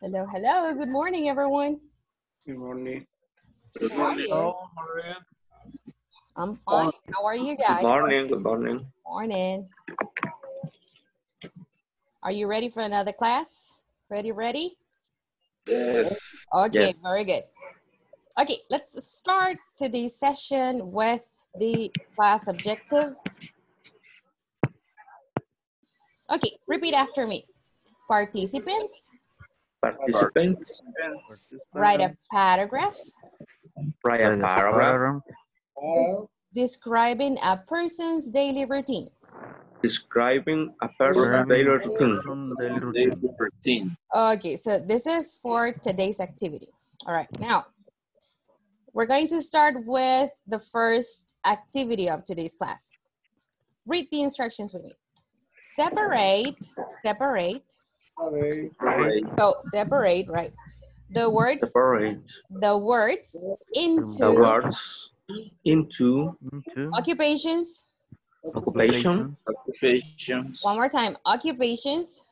Hello, hello. Good morning, everyone. Good morning. How are you? I'm fine. How are you guys? Good morning. Good morning. Morning. Are you ready for another class? Ready, ready? Yes. Okay, Yes. very good. Okay, let's start today's session with the class objective. Okay, repeat after me. Participants, Participants. write a paragraph Write a paragraph describing a person's daily routine. describing a person's daily routine. Okay, so this is for today's activity. All right, now we're going to start with the first activity of today's class. Read the instructions with me. Separate, separate, so separate, right? The words, Separate the words into. the words into Into occupations. occupation, Occupations. One more time, occupations.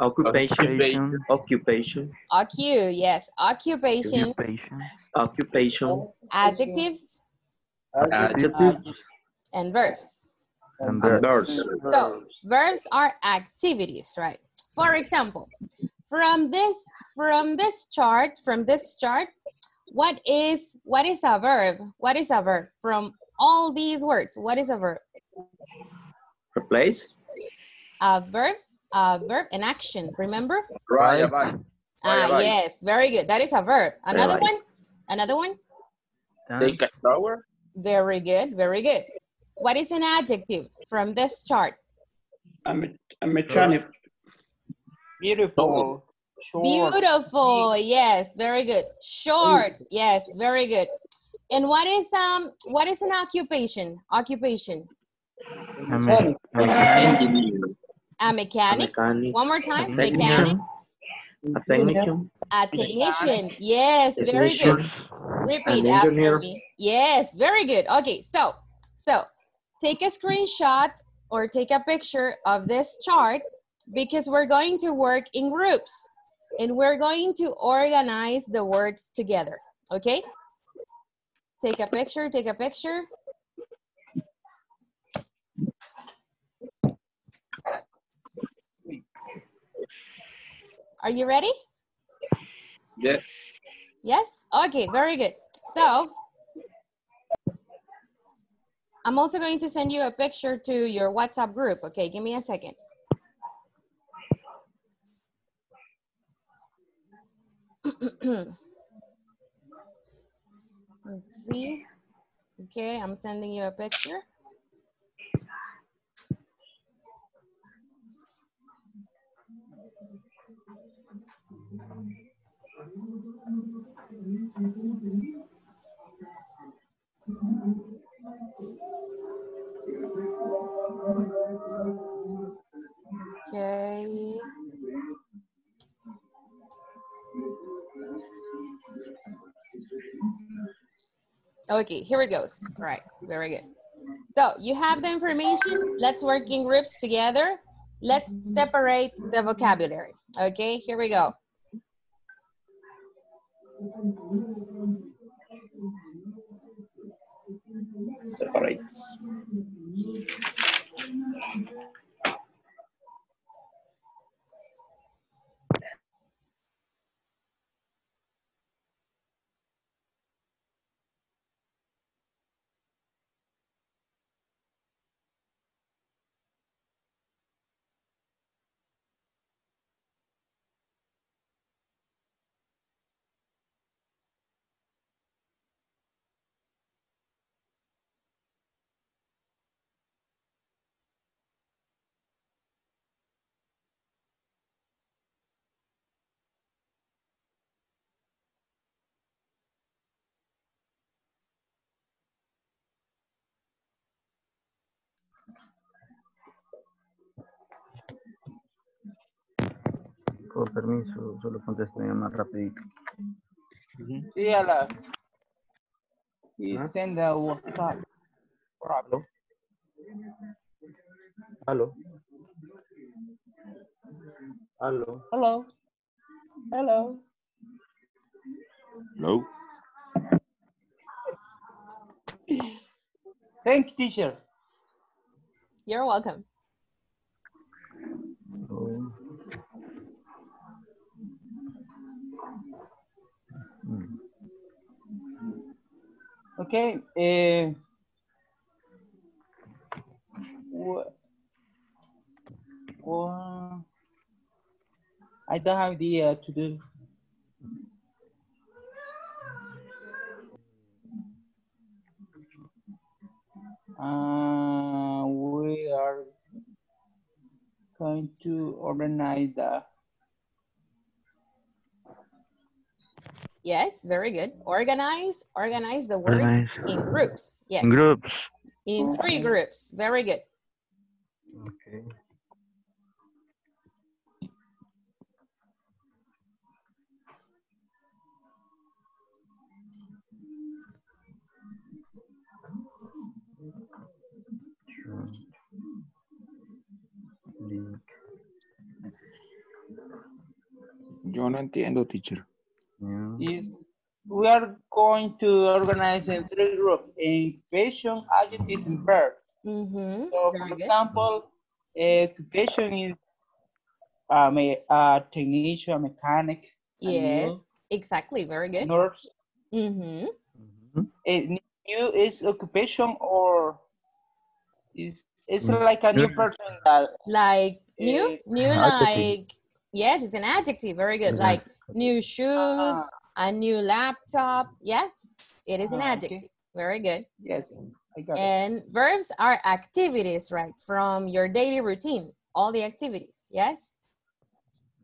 occupation, occupation, Occu, yes, occupations, occupation, occupation, adjectives, adjectives, and verbs. and and verbs. verbs. So verbs are activities, right? For example, from this from this chart, from this chart, what is what is a verb? What is a verb? From all these words, what is a verb? Replace, A verb, a verb, an action. Remember? Right, right. Ah, right. yes, very good. That is a verb. Another right. one. Another one. Take a shower. Very good. Very good. What is an adjective from this chart? A, me- a mechanic. Beautiful. Beautiful. Yes, very good. Short. Yes, very good. And what is um what is an occupation? Occupation. A me- a mechanic, A a mechanic. mechanic, One more time. Technician. Mechanic. a technician, A technician. Yes, very good. Repeat after me. Yes, very good. Okay, so so take a screenshot or take a picture of this chart because we're going to work in groups and we're going to organize the words together. Okay? Take a picture, take a picture. Are you ready? Yes. Yes? Okay, very good. So, I'm also going to send you a picture to your WhatsApp group. Okay, give me a second. Let's see. Okay, I'm sending you a picture. Okay. Okay, here it goes. All right, very good. So you have the information. Let's work in groups together. Let's separate the vocabulary. Okay, here we go. Con permiso, solo contesten más rapidito. Sí, a la. Y Huh? send a WhatsApp. Hello. Hello. Hello. Hello. Hello. Hello. Thank you, teacher. You're welcome. Mm, Okay. Uh, wha- wha- I don't have idea to do. Uh, we are going to organize the Yes, very good. Organize, organize the words Organize. in groups. Yes, in groups. in three groups. Very good. Okay. Sure. Link. Yo no entiendo, teacher. Yeah. is we are going to organize in three groups, in occupation, adjectives, and verbs. Mm-hmm. So, Very for good. example, eh, occupation is um, a, a technician, a mechanic, Yes, new exactly. Very good. nurse. Mm-hmm. Mm -hmm. A new is occupation or is it's Mm, like a new new. person that Like new, Eh, new adjective. like, yes, it's an adjective. Very good. It's Like new shoes, Ah. A new laptop. Yes, it is an okay. adjective. Very good. yes, I got it. And verbs are activities, right? From your daily routine, all the activities. Yes?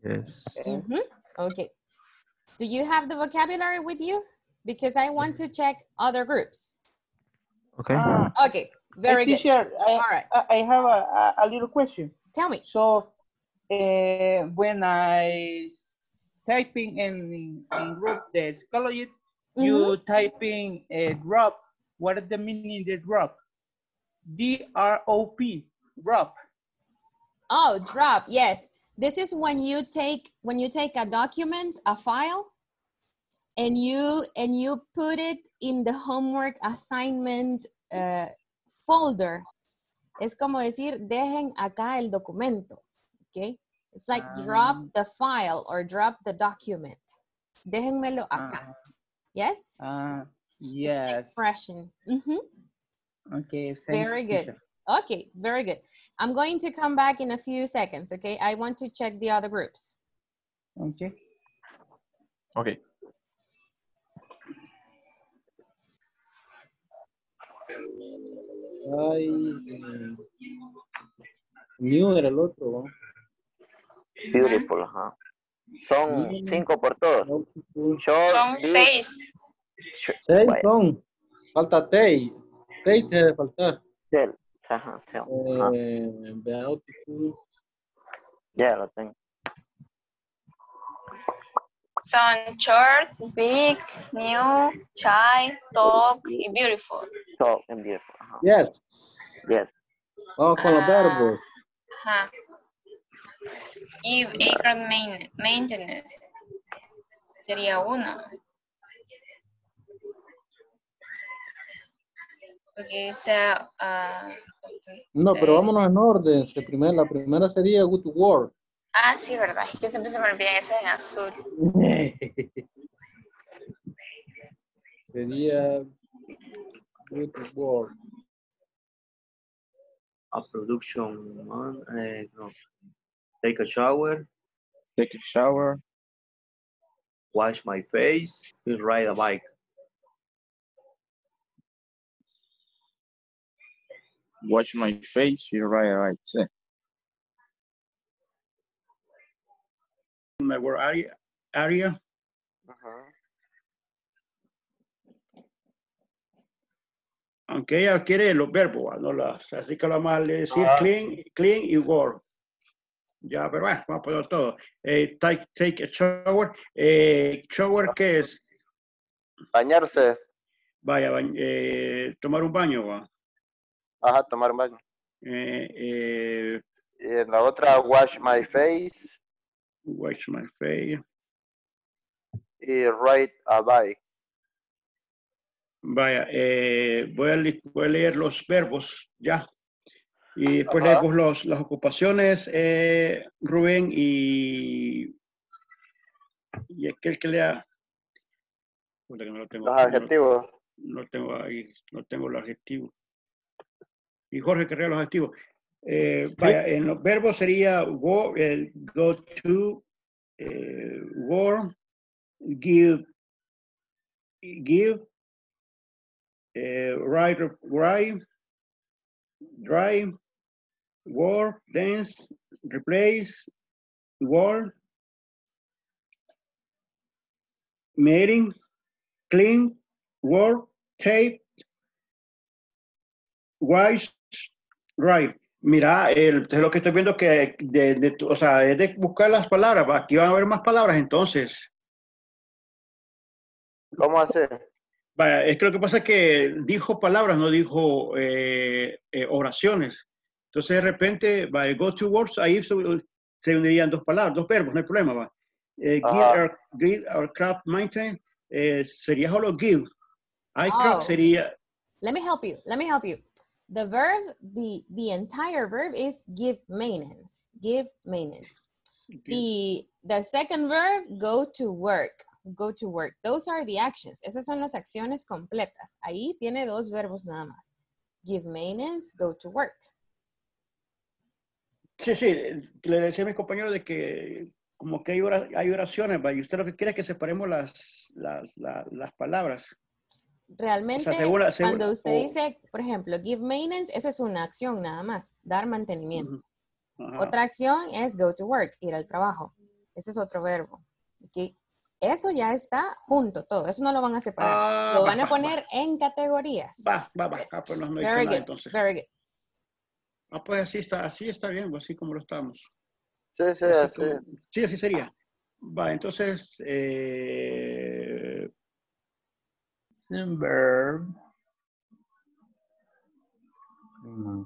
Yes. Okay. Mhm. Okay. Do you have the vocabulary with you? Because I want to check other groups. Okay. Ah, Okay, very good. teacher, I, All right, I I have a, a, a little question. tell me. So uh, when I typing in in group the scholarship, Mhm. you typing a drop. What is the meaning of drop? D R O P drop. Oh, drop. Yes. This is when you take when you take a document, a file, and you and you put it in the homework assignment uh, folder. Es como decir, dejen acá el documento. Okay? It's like drop Ah. the file or drop the document. Déjenmelo acá. Ah, Yes? ah, yes. Expression. Mhm. Okay. Thank Very you, good. teacher. Okay, very good. I'm going to come back in a few seconds, okay? I want to check the other groups. Okay. Okay. Ay, new era el otro. ¿no? Beautiful, ajá. Son cinco por todos. Short, Son beautiful, seis. Seis Bueno. son. Falta Tei. Tei te debe faltar. shell, ajá, ajá. Eh, beautiful. Ya lo tengo. Son short, big, new, shy, talk y beautiful. So, and beautiful, ajá. Yes. Yes. Vamos con los Ah. verbos. Ajá. Y aircraft main- maintenance. Sería uno. Porque ah, No, pero vámonos en orden. La primera, la primera sería good work. Ah, sí, verdad. Es que siempre se me olvida ese en azul. sería good work. A production man, eh, no. Take a shower, Take a shower. wash my face, and ride a bike. Wash my face. You're right, right. Sí. my work area, area. Aunque ella quiere los verbos, ¿va? no las, así que lo más le decir clean, clean y work. Ya, pero bueno, vamos a poner todo. Eh, take, take a shower. Eh, shower, ¿qué es? Bañarse, Vaya, bañ- eh, tomar un baño, ¿va? ajá, tomar un baño. Y en la otra, wash my face, wash my face. y ride a bike. Vaya, eh, voy, a, voy a leer los verbos ya. Y después Ajá. leemos los, las ocupaciones, eh, Rubén, y, y aquel que lea. Puta que no lo tengo Los aquí, no adjetivos. no tengo ahí, no tengo los adjetivos. Y Jorge que lea los adjetivos. Eh, vaya, en los verbos sería go, el go to, eh, war, give, give, eh, write, write, drive, war, dance, replace, war, meeting, clean, work, tape, wise, right. Mira, el, lo que estoy viendo que, de, o sea, es de buscar las palabras. Aquí van a haber más palabras entonces. ¿Cómo hace? Es que lo que pasa es que dijo palabras, no dijo eh, eh, oraciones. Entonces, de repente, va, el go to words, ahí se, se unirían dos palabras, dos verbos, no hay problema, va. Eh, give, Ajá. our, give our craft maintain, eh, sería solo give. iCraft Oh. sería, Let me help you. Let me help you. The verb, the the entire verb is give maintenance. Give maintenance. The the second verb, go to work. Go to work. Those are the actions. Esas son las acciones completas. Ahí tiene dos verbos nada más. Give maintenance, go to work. Sí, sí, le decía a mis compañeros de que como que hay, ora- hay oraciones, ¿va? y usted lo que quiere es que separemos las, las, la- las palabras. Realmente, cuando usted o- dice, por ejemplo, give maintenance, esa es una acción nada más, dar mantenimiento. Otra acción es go to work, ir al trabajo. Ese es otro verbo. ¿ok? Eso ya está junto todo, eso no lo van a separar. Ah, lo va, van a va, poner en categorías. Va, va, va. Ah, pues no, no very nada, good, entonces. very good. Ah, pues así está, así está bien, pues, así como lo estamos. Sí, sí, Así así. como- sí, así sería. Va, entonces, eh,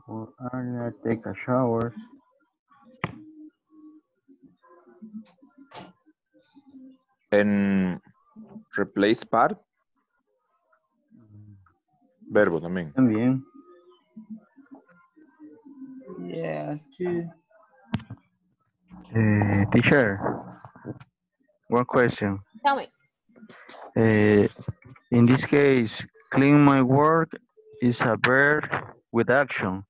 work area, take a shower. En replace part, verbo también. También. Yeah, two. Eh, teacher, one question. Tell me. Eh, in this case, clean my work is a verb with action.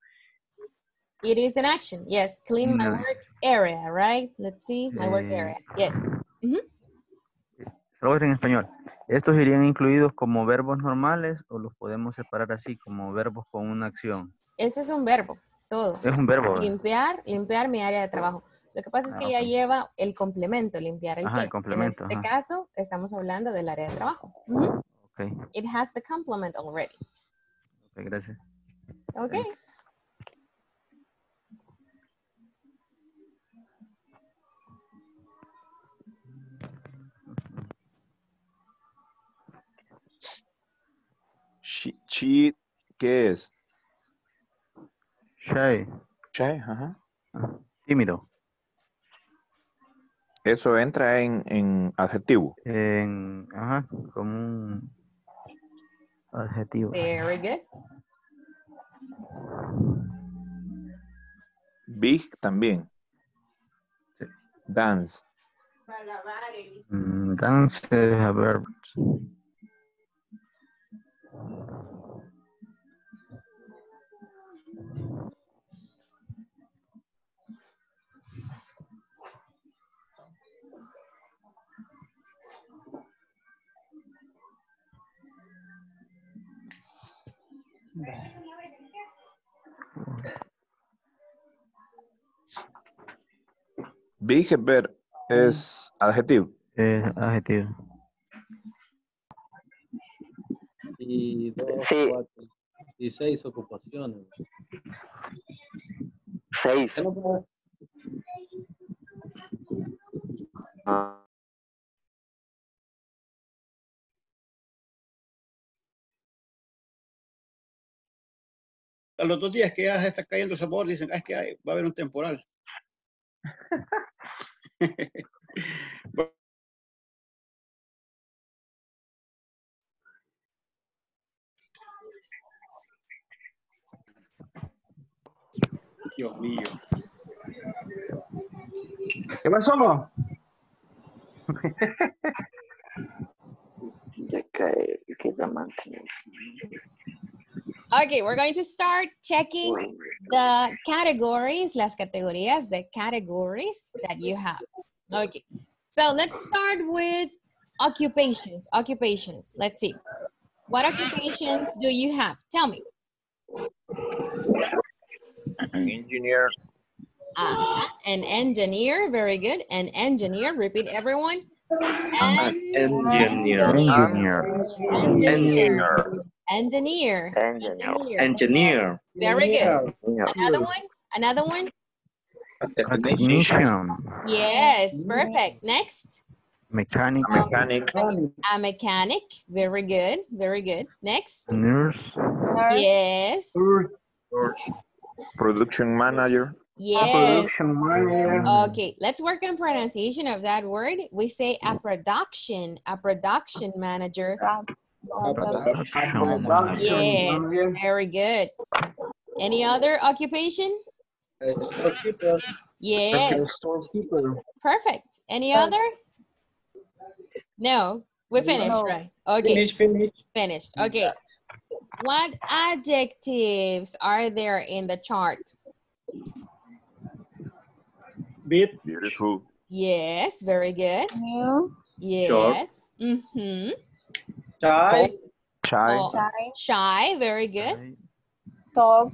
It is an action. Yes, clean my work area, right? Let's see, my work Eh, area. Yes. En español. ¿Estos irían incluidos como verbos normales o los podemos separar así, como verbos con una acción? Ese es un verbo, todo. Es un verbo. Limpiar, limpiar mi área de trabajo. Lo que pasa es Ah, que ya ok. lleva el complemento, limpiar el Ajá, el complemento, En este ajá. caso, estamos hablando del área de trabajo. Ujú. Ok, It has the complement already. ok, gracias. Okay. She, she, ¿qué es? Shy, Shy, ajá. tímido. Eso entra en, en adjetivo. En, ajá, como un adjetivo. Very good. Big también. Sí. Dance. Mm, Dance es a verb. Big es ver, es adjetivo. Es adjetivo. Y dos, Sí. cuatro, y seis ocupaciones. Seis. A los dos días que ya está cayendo sabor, dicen, "Ah, es que hay- va a haber un temporal. Dios mío. ¿Qué pasó? Decaer, que es la maintenance. Okay, we're going to start checking the categories, las categorías, the categories that you have. Okay, so let's start with occupations, occupations. Let's see. What occupations do you have? Tell me. Engineer, Uh, an engineer, very good. An engineer, repeat everyone. An engineer. Engineer. Engineer. Engineer. Engineer. Engineer. Very good. Another one? Another one? a A technician, technician. Yes, perfect. Next, Mechanic. mechanic, a mechanic. Very good, very good. Next, Nurse. yes, production manager, yes. Production manager. Okay, let's work on pronunciation of that word. We say a production, a production manager. Production. Yes, very good. Any other occupation? Storekeeper. Yes, Storekeeper. perfect. Any other? No, we finished, No. right? Okay. Finish, finish. Finished. Okay. What adjectives are there in the chart? Bit, beautiful, Yes, very good. New, Yes. Mm-hmm. Chai. Shy. Oh, shy, very good. talk,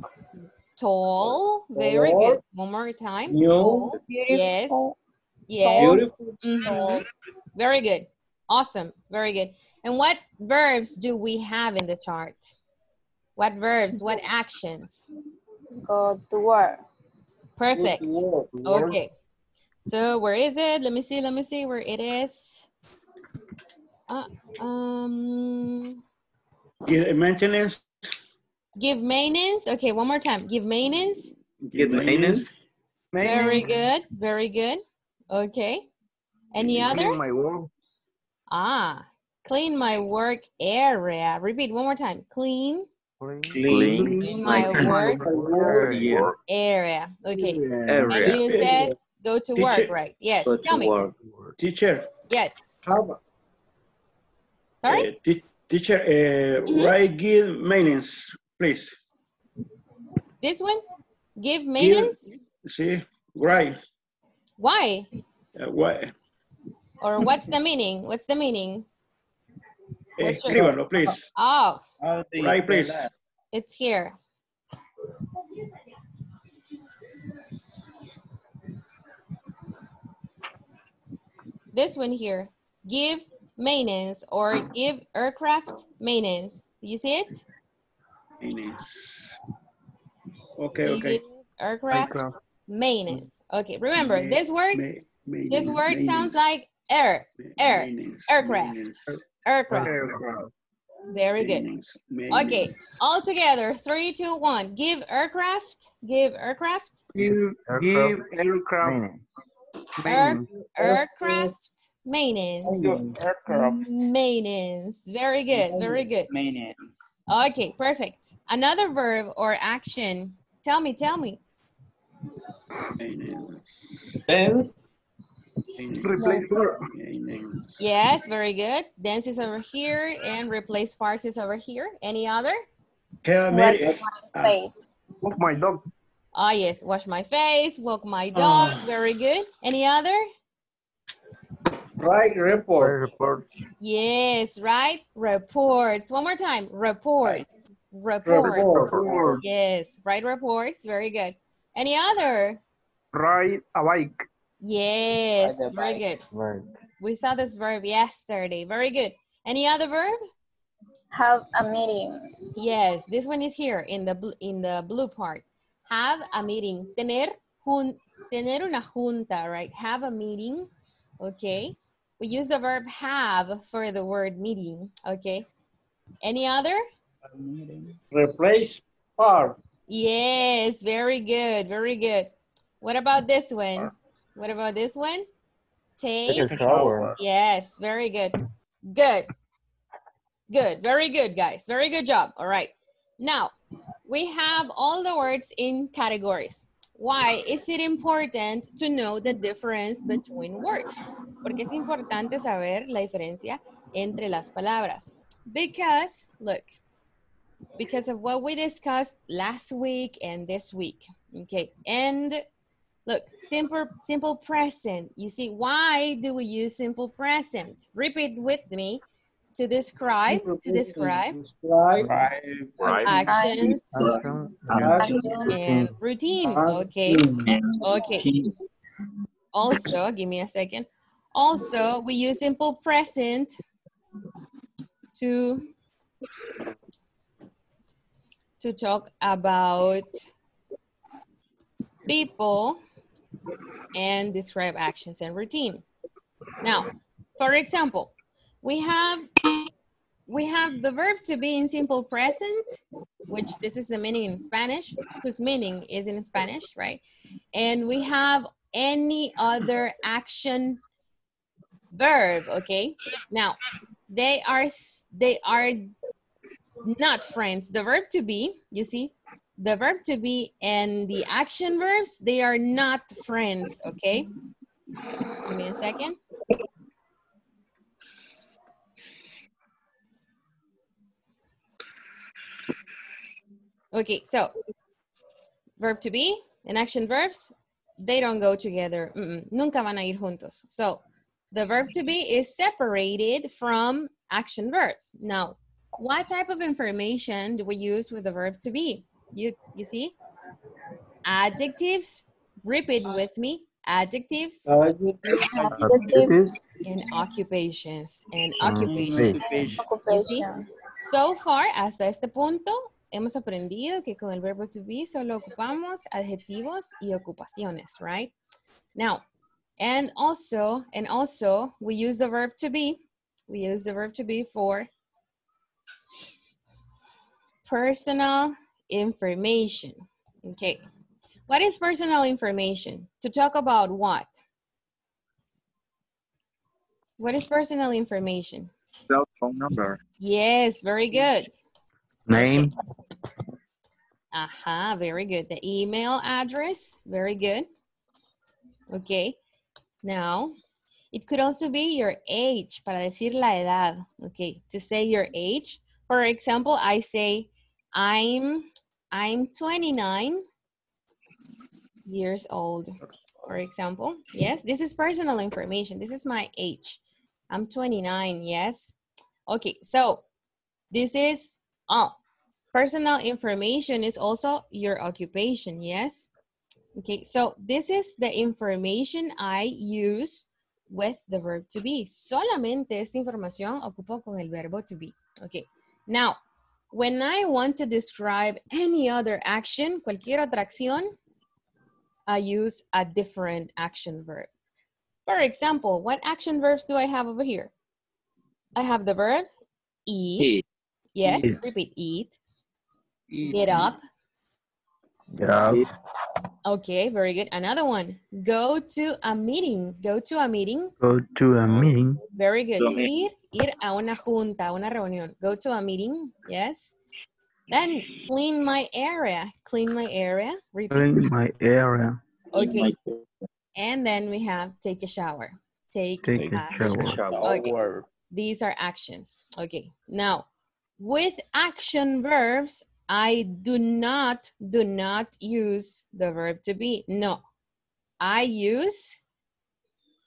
Tall, very Tall. good. One more time. New. Tall. Yes. beautiful, Yes. Beautiful. Mhm. Very good. Awesome. Very good. And what verbs do we have in the chart? What verbs? What actions? go to work, Perfect. Good work. Okay. So where is it? Let me see. Let me see where it is. Uh, um, give maintenance, give maintenance. Okay, one more time. Give maintenance. Give maintenance. Very good. Very good. Okay. Any other? My work. Ah, clean my work area. Repeat one more time. Clean Clean. clean my work Yeah. area. Okay. And Area. you said go to work, right? Yes. Go Tell me. work. teacher. Yes. Have Sorry. uh, teacher, uh, Mhm. write give maintenance, please. This one. Give maintenance. See, right. Why? Uh, what? Or what's the meaning? What's the meaning? What's your- please. Oh, Right, please. it's here. This one here. Give maintenance or give aircraft maintenance. Do you see it? Maintenance. Okay, You okay. give Aircraft maintenance. Okay, remember Ma- this word, Ma- this word sounds like air, air, maintenance, aircraft. maintenance, aircraft. Very good. maintenance, Okay, all together, three, two, one. Give aircraft, give aircraft, Give, give aircraft. Maintenance. air, aircraft maintenance. Aircraft Maintenance. Very good, very good. maintenance. Okay, perfect. Another verb or action. Tell me, tell me. Maintenance, Dance. Maintenance, Replace verb. Yes, very good. Dance is over here and replace parts is over here. Any other? Care, wash my face, Walk my dog. Ah, yes. Wash my face, walk my dog. Very good. Any other? Right report. Report. Yes, right. Reports. One more time. Reports. Report. Report. Yes, right reports. Very good. Any other? Ride a bike. Yes, very good. Right. We saw this verb yesterday. Very good. Any other verb? have a meeting, Yes, this one is here in the bl- in the blue part. Have a meeting. Tener jun tener una junta, right? Have a meeting. Okay. We use the verb have for the word meeting. Okay. Any other? Replace part. Yes, very good, very good. What about this one? What about this one? Take. Take a shower. Yes, very good. Good. Good. Very good, guys. Very good job. All right. Now, we have all the words in categories. Why is it important to know the difference between words? Porque es importante saber la diferencia entre las palabras. Because, look, because of what we discussed last week and this week. Okay, and look, simple simple present. You see, why do we use simple present? Repeat with me to describe, to describe Describe. Right. actions and routine. Okay, okay. Also, give me a second. Also, we use simple present to to talk about people and describe actions and routine. Now, for example, we have we have the verb to be in simple present, which this is the meaning in Spanish, whose meaning is in Spanish, right? And we have any other action verb, okay? Now, they are they are not friends. The verb to be, you see, the verb to be and the action verbs, they are not friends, okay? Give me a second. Okay, so verb to be and action verbs, they don't go together. Mm-mm, nunca van a ir juntos. So the verb to be is separated from action verbs. Now, what type of information do we use with the verb to be? You, you see? Adjectives, repeat with me. Adjectives Adjective. Adjective. and occupations. And Mm, occupations. Occupation. So far, hasta este punto, hemos aprendido que con el verbo to be solo ocupamos adjetivos y ocupaciones, right? Now, and also, and also, we use the verb to be, we use the verb to be for personal information, okay? What is personal information? To talk about what? What is personal information? Cell phone number. Yes, very good. Name, Aha, very good. The email address, very good. Okay, now it could also be your age, para decir la edad. Okay, to say your age. For example, I say I'm I'm 29 years old. For example, yes, this is personal information. This is my age. I'm 29. Yes. Okay, so this is oh personal information is also your occupation, yes? Okay, so this is the information I use with the verb to be. Solamente esta información ocupo con el verbo to be. Okay, now, when I want to describe any other action, cualquier otra acción, I use a different action verb. For example, what action verbs do I have over here? I have the verb eat. Eat. Yes, Eat. repeat eat. Get up. Get up, Okay, very good. Another one. Go to a meeting. Go to a meeting. go to a meeting, Very good. To a meeting. Ir, ir a una junta, a una reunión. Go to a meeting. Yes. Then clean my area. Clean my area. Repeat. clean my area, Okay. And then we have take a shower. Take, take a shower. Okay. These are actions. Okay. Now, with action verbs, I do not, do not use the verb to be. No. I use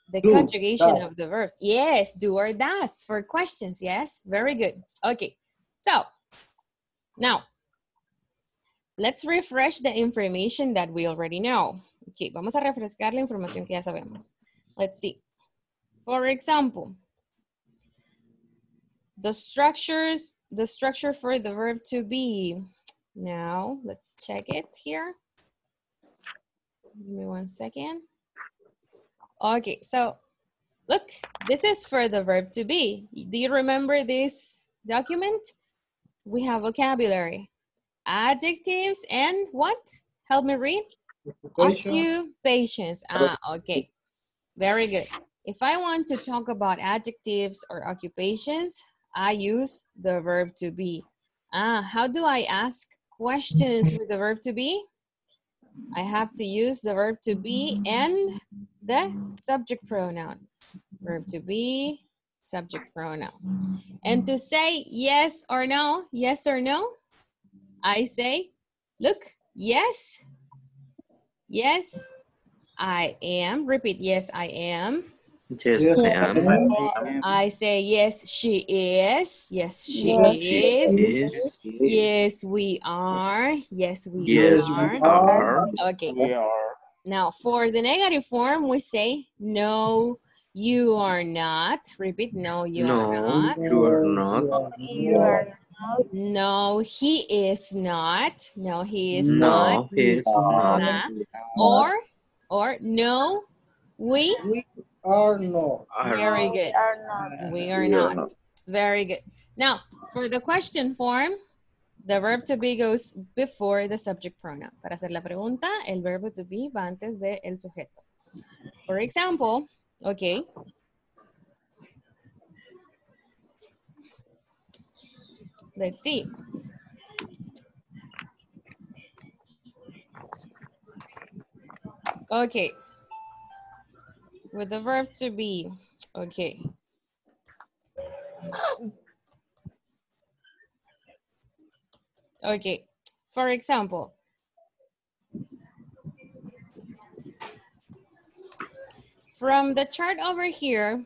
the Do, conjugation does. of the verbs. Yes, do or does for questions. Yes, very good. Okay. So, now, let's refresh the information that we already know. Okay, vamos a refrescar la información que ya sabemos. Let's see. For example, the structures, the structure for the verb to be. Now, let's check it here. Give me one second. Okay, so look, this is for the verb to be. Do you remember this document? We have vocabulary, adjectives, and what? Help me read. Occupation. Occupations. Ah, okay. Very good. If I want to talk about adjectives or occupations, I use the verb to be. Ah, how do I ask questions with the verb to be? I have to use the verb to be and the subject pronoun. Verb to be, subject pronoun. And to say yes or no, yes or no, I say, look, yes, yes, I am. Repeat, yes, I am. Yes, Yes, I I am. am. I say, yes, she is. Yes, she Yes, She is. is. Yes, we are. Yes, we Yes, are. we are. Okay. We are. Now, for the negative form, we say, no, you are not. Repeat, no, you are No, not. you are not. You are not. No, he is not. No, he is not. No, he is not. Uh, or, or, no, we, We are not. Are very We good. are not. We are We are not. Very good. Now, for the question form, the verb to be goes before the subject pronoun. Para hacer la pregunta, el verbo to be va antes del el sujeto. For example, okay. Let's see. Okay. With the verb to be, okay. Okay, for example, from the chart over here,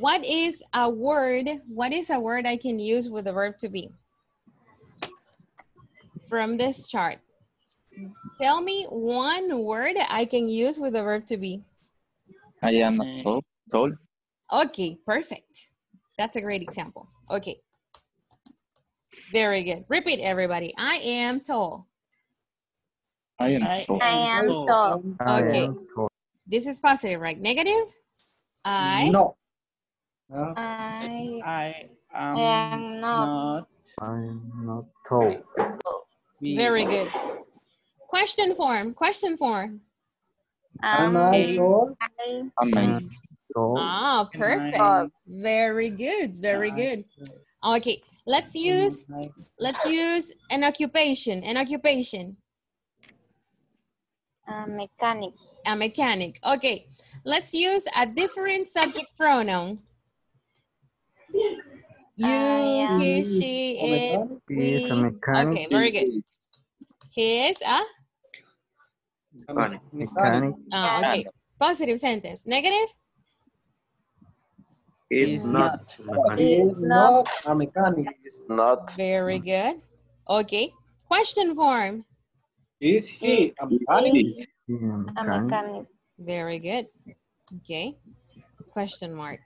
what is a word, what is a word I can use with the verb to be? From this chart. Tell me one word I can use with the verb to be. I am not tall. Told. Okay, perfect. That's a great example. Okay. Very good. Repeat, everybody. I am tall. I am I told. I am tall. Okay. am told. This is positive, right? Negative? I No. No. I I am am not. not I'm not tall. very good. Question form. Question form. Am am I tall? I I'm a I'm told. Ah, perfect. Very good. Very good. Okay, let's use let's use an occupation. An occupation. a mechanic. A mechanic. Okay, let's use a different subject pronoun. You, he, she, it, is we. Okay, very good. He is a. A Mechanic. Mechanic. Ah, okay. Positive sentence. Negative. He He's is not. He mechanic. is not a mechanic. Not. Very good. Okay. Question form. Is he a mechanic? A A mechanic. mechanic. Very good. Okay. Question mark.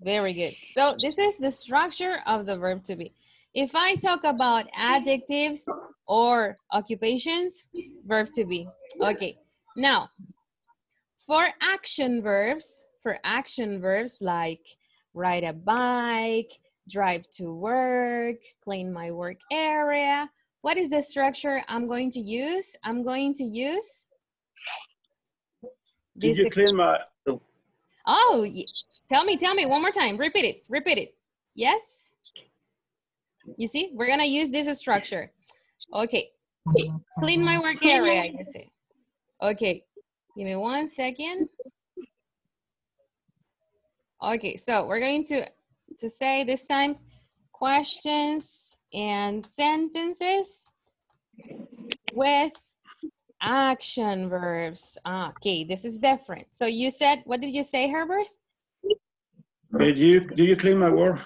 Very good. So this is the structure of the verb to be. If I talk about adjectives or occupations, verb to be. Okay. Now, for action verbs, for action verbs like ride a bike, drive to work, clean my work area, what is the structure I'm going to use? I'm going to use Did you clean my, Oh, tell me, tell me one more time. Repeat it, repeat it. Yes? You see, we're gonna use this structure. Okay, clean my work area, I guess. Okay, give me one second. Okay, so we're going to, to say this time, questions and sentences with action verbs. Okay, this is different. So you said, what did you say, Herbert? did you, do you clean my work?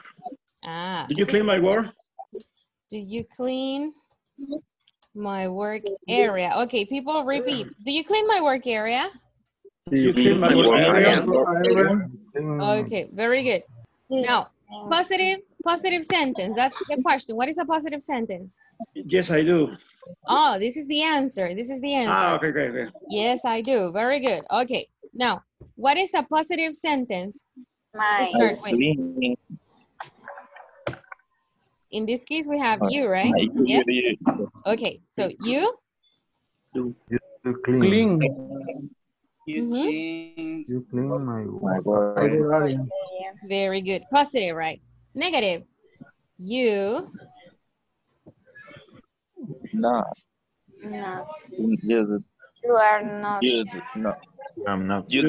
Ah, Did you clean my work? Do you clean my work area? Okay, people repeat. Do you clean my work area? Did you clean my work area? Okay, very good. Now, positive, positive sentence. That's the question. What is a positive sentence? Yes, I do. Oh, this is the answer. This is the answer. Ah, okay, great, okay. Yes, I do. Very good. Okay, now, what is a positive sentence? My. Start with. Clean. In this case, we have you, right? Yes. Okay, so you, You clean. Clean. You Mhm. think You clean my My work. word. February. very good. Positive, right? Negative. You, Not. No. You are not. You no. I'm not. You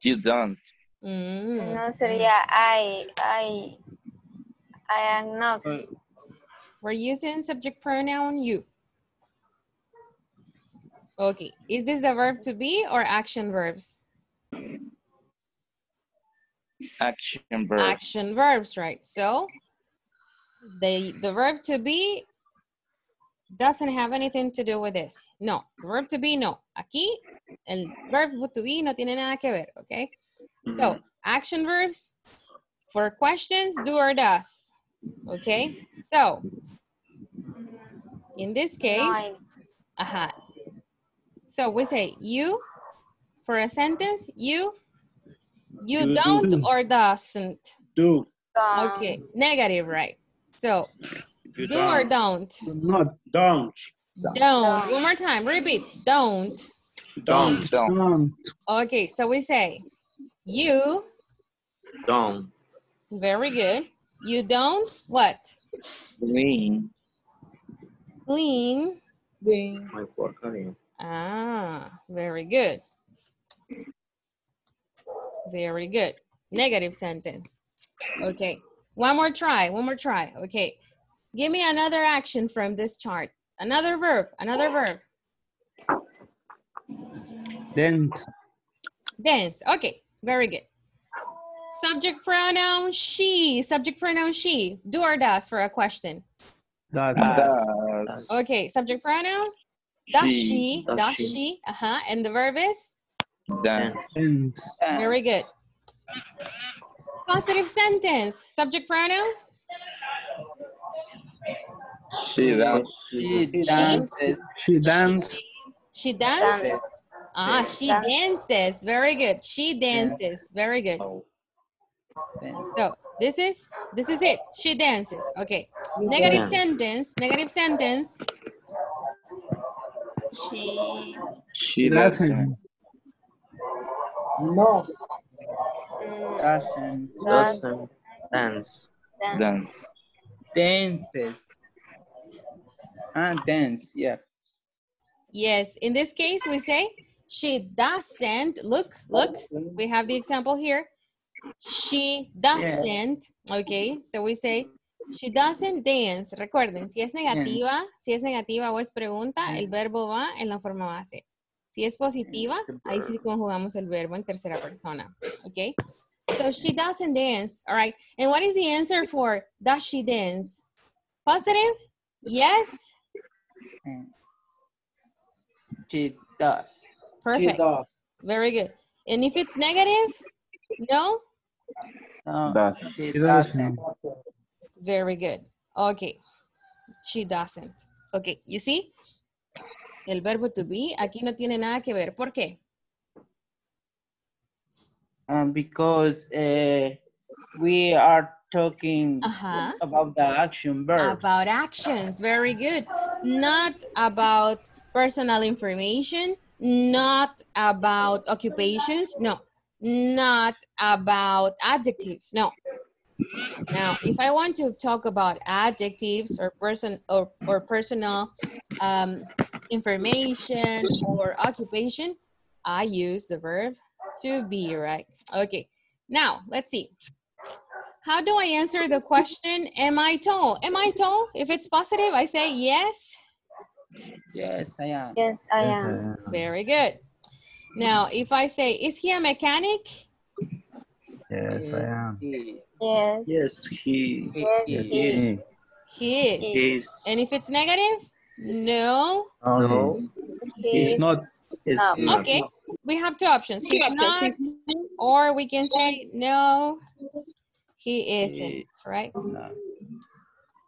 You- don't. You don't. Mm. No sería I, I, I am not. We're using subject pronoun you. Okay, is this the verb to be or action verbs? Action verb. Action verbs, right? So the the verb to be doesn't have anything to do with this. No, the verb to be no. Aquí el verb to be no tiene nada que ver, okay? So mm-hmm. action verbs for questions, do or does. Okay? So in this case, Nice. Aha. Uh-huh. So we say you for a sentence, you you You don't do. or doesn't. do. Okay, negative, right? So You do or don't? Not. Don't. Don't. One more time, repeat. Don't. Don't. Don't. Don't. Okay, so we say you, Don't. very good. You don't what? Clean. Clean. My porcaria. Ah, very good. Very good. Negative sentence. Okay. One more try. One more try. Okay. Give me another action from this chart. Another verb. Another verb. Dance. Dance. Okay. Very good. Subject pronoun she. Subject pronoun she. Do or does for a question. Does. Does. Okay. Subject pronoun. Does She. she? Does Does she. she? Uh-huh. And the verb is? Dance. Dance. Very good. Positive sentence. Subject pronoun. She does. She She dances. She dance. She dances. Dance. Ah, she dances. Very good. She dances. Very good. Oh, So this is this is it. She dances. Okay. Negative dance. sentence. Negative sentence. She. She doesn't. No. mm, Doesn't. Doesn't dance. Dance. Dance. Dances. Ah, dance. Yeah. Yes. In this case, we say she doesn't. Look, look. We have the example here. She doesn't. Okay. So we say she doesn't dance. Recuerden, si es negativa, si es negativa o es pregunta, el verbo va en la forma base. Si es positiva, ahí sí conjugamos el verbo en tercera persona. Okay. So she doesn't dance. All right. And what is the answer for does she dance? Positive? Yes. She does. She Perfect. Very good. And if it's negative? No? No, Doesn't. she She doesn't. doesn't. Very good. Okay. She doesn't. Okay, you see? El verbo to be aquí no tiene nada que ver. ¿Por qué? Um, because uh, we are talking Ajá. about the action verbs. About actions. Very good. Not about personal information. Not about occupations. No. Not about adjectives. No. Now, if I want to talk about adjectives or person or, or personal um, information or occupation, I use the verb to be, right? Okay. Now, let's see. How do I answer the question, am I tall? Am I tall? If it's positive, I say yes. Yes, I am. Yes, I am. Very good. Now, if I say, is he a mechanic? Yes, I am. Yes. Yes, he Yes, he- he. Me. He is. is. And if it's negative, no. Oh, no, He It's not. is No. not. Okay, we have two options. He's not, or we can say, no, he isn't, right? no.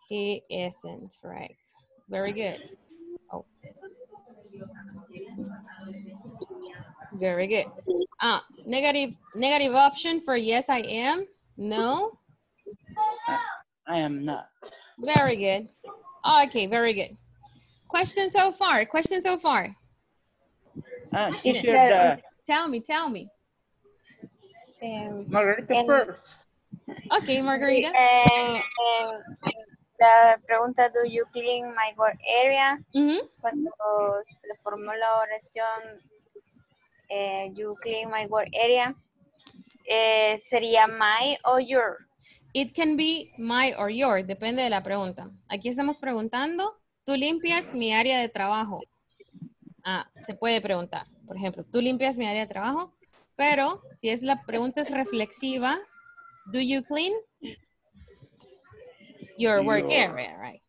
He isn't, right? Very good. Very good. Ah, negative, negative option for yes, I am. No. I am not. Very good. Okay, very good. Question so far. Question so far. Ah, teacher, the Tell me, tell me. Um, Margarita And- first. Okay, Margarita. And, and La pregunta, do you clean my work area? Cuando se formó la oración, eh, you clean my work area, eh, sería my o your. It can be my or your, depende de la pregunta. Aquí estamos preguntando, tú limpias mi área de trabajo. Ah, se puede preguntar. Por ejemplo, tú limpias mi área de trabajo, pero si es la pregunta es reflexiva, do you clean your work area, right?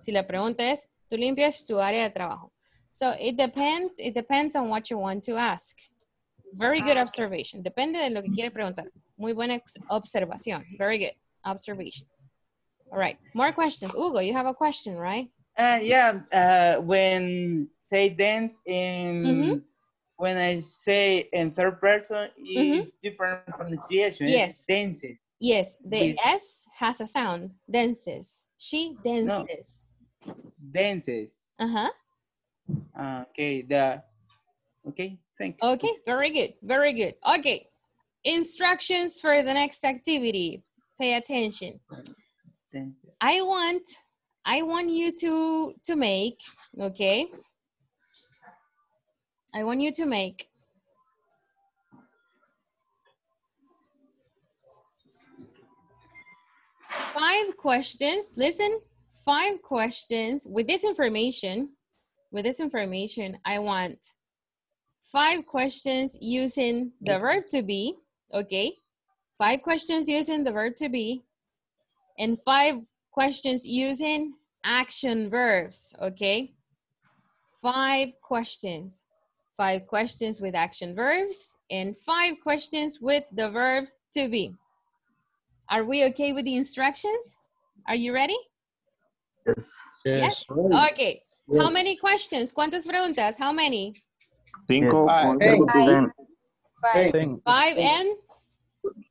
Si la pregunta es, tú limpias tu área de trabajo. So it depends, it depends on what you want to ask. Very good observation. Depende de lo que quiere preguntar. Muy buena observación. Very good observation. All right, more questions. Hugo, you have a question, right? Uh, yeah, uh, when say dance in Mhm. when I say in third person, Mhm. it's different pronunciation. It's Yes. Yes, the With- S has a sound. Dances. She dances. Dances. Uh-huh. Uh, okay, the okay, thank you. Okay, very good. Very good. Okay. Instructions for the next activity. Pay attention. I want I want you to to make, okay? I want you to make five questions. Listen, five questions with this information. With this information, I want five questions using the mm. verb to be, okay? Five questions using the verb to be, and five questions using action verbs, okay? Five questions. Five questions with action verbs, and five questions with the verb to be. Are we okay with the instructions? Are you ready? Yes. Yes. Okay. How many questions? ¿Cuántas preguntas? How many? Cinco Yes. con Hey. verbo to be. Then Five. Ten. Five and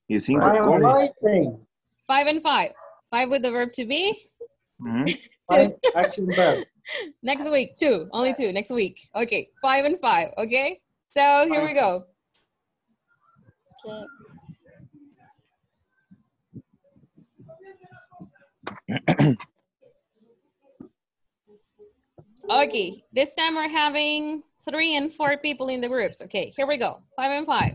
y cinco Five con. writing. five and five. Five with the verb to be. Mm-hmm. Ujú. Five action verb. Next week, two. Only two next week. Okay. Five and five. Okay. So here we go. Okay. Okay. This time we're having three and four people in the groups. Okay. Here we go. Five and five.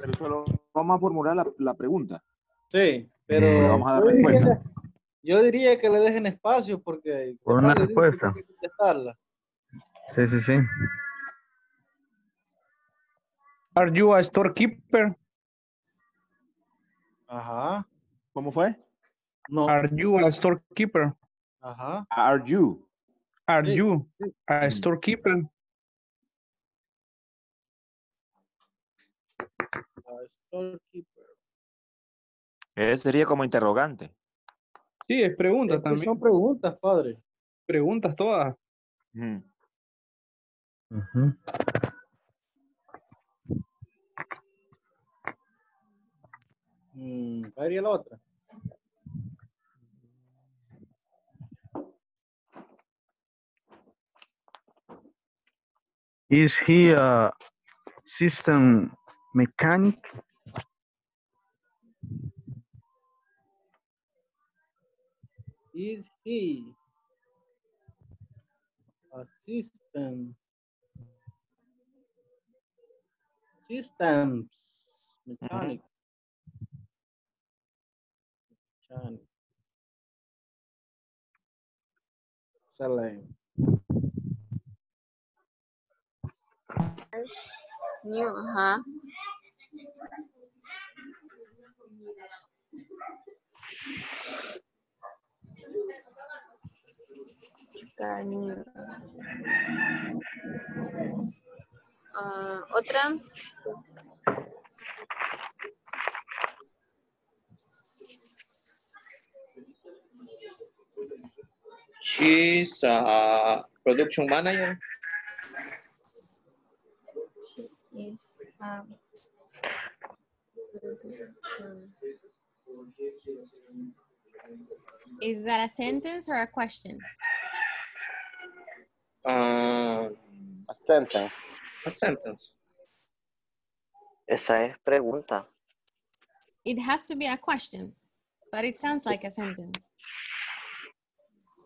Pero solo vamos a formular la, la pregunta. Sí, Le pero vamos a dar yo diría, respuesta. yo diría que le dejen espacio porque Por una ¿qué tal le digo que respuesta. hay que contestarla? Sí, sí, sí. Are you a storekeeper? Ajá, ¿Cómo fue? no, Are you a storekeeper? ajá. Are you? Are Sí, you a storekeeper? Storekeeper. Sería como interrogante. Sí, es pregunta Es también. son preguntas, padre. Preguntas todas. Mm, ¿cuál sería la otra? Is he a system mechanic? Is he a system systems mechanic? Mm-hmm. Mechanic. Excelente. New, ajá. Uh, Otra. She's a production manager. She is Is that a sentence or a question? Um, A sentence. a sentence. Esa es pregunta. It has to be a question, but it sounds like a sentence.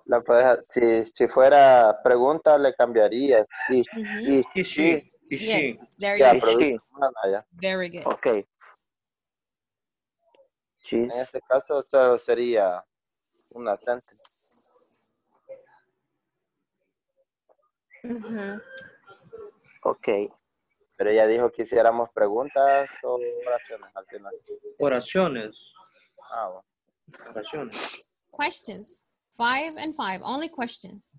La puedes- si, si fuera pregunta, le cambiaría. Is, is Is she. she? Is she? Yes, there you go. Very good. Ok. En este caso solo sería una sentence. ujú. ok. Pero ella dijo que hiciéramos preguntas o oraciones al final. Oraciones. Ah, bueno. Oraciones. Questions. Five and five. Only questions.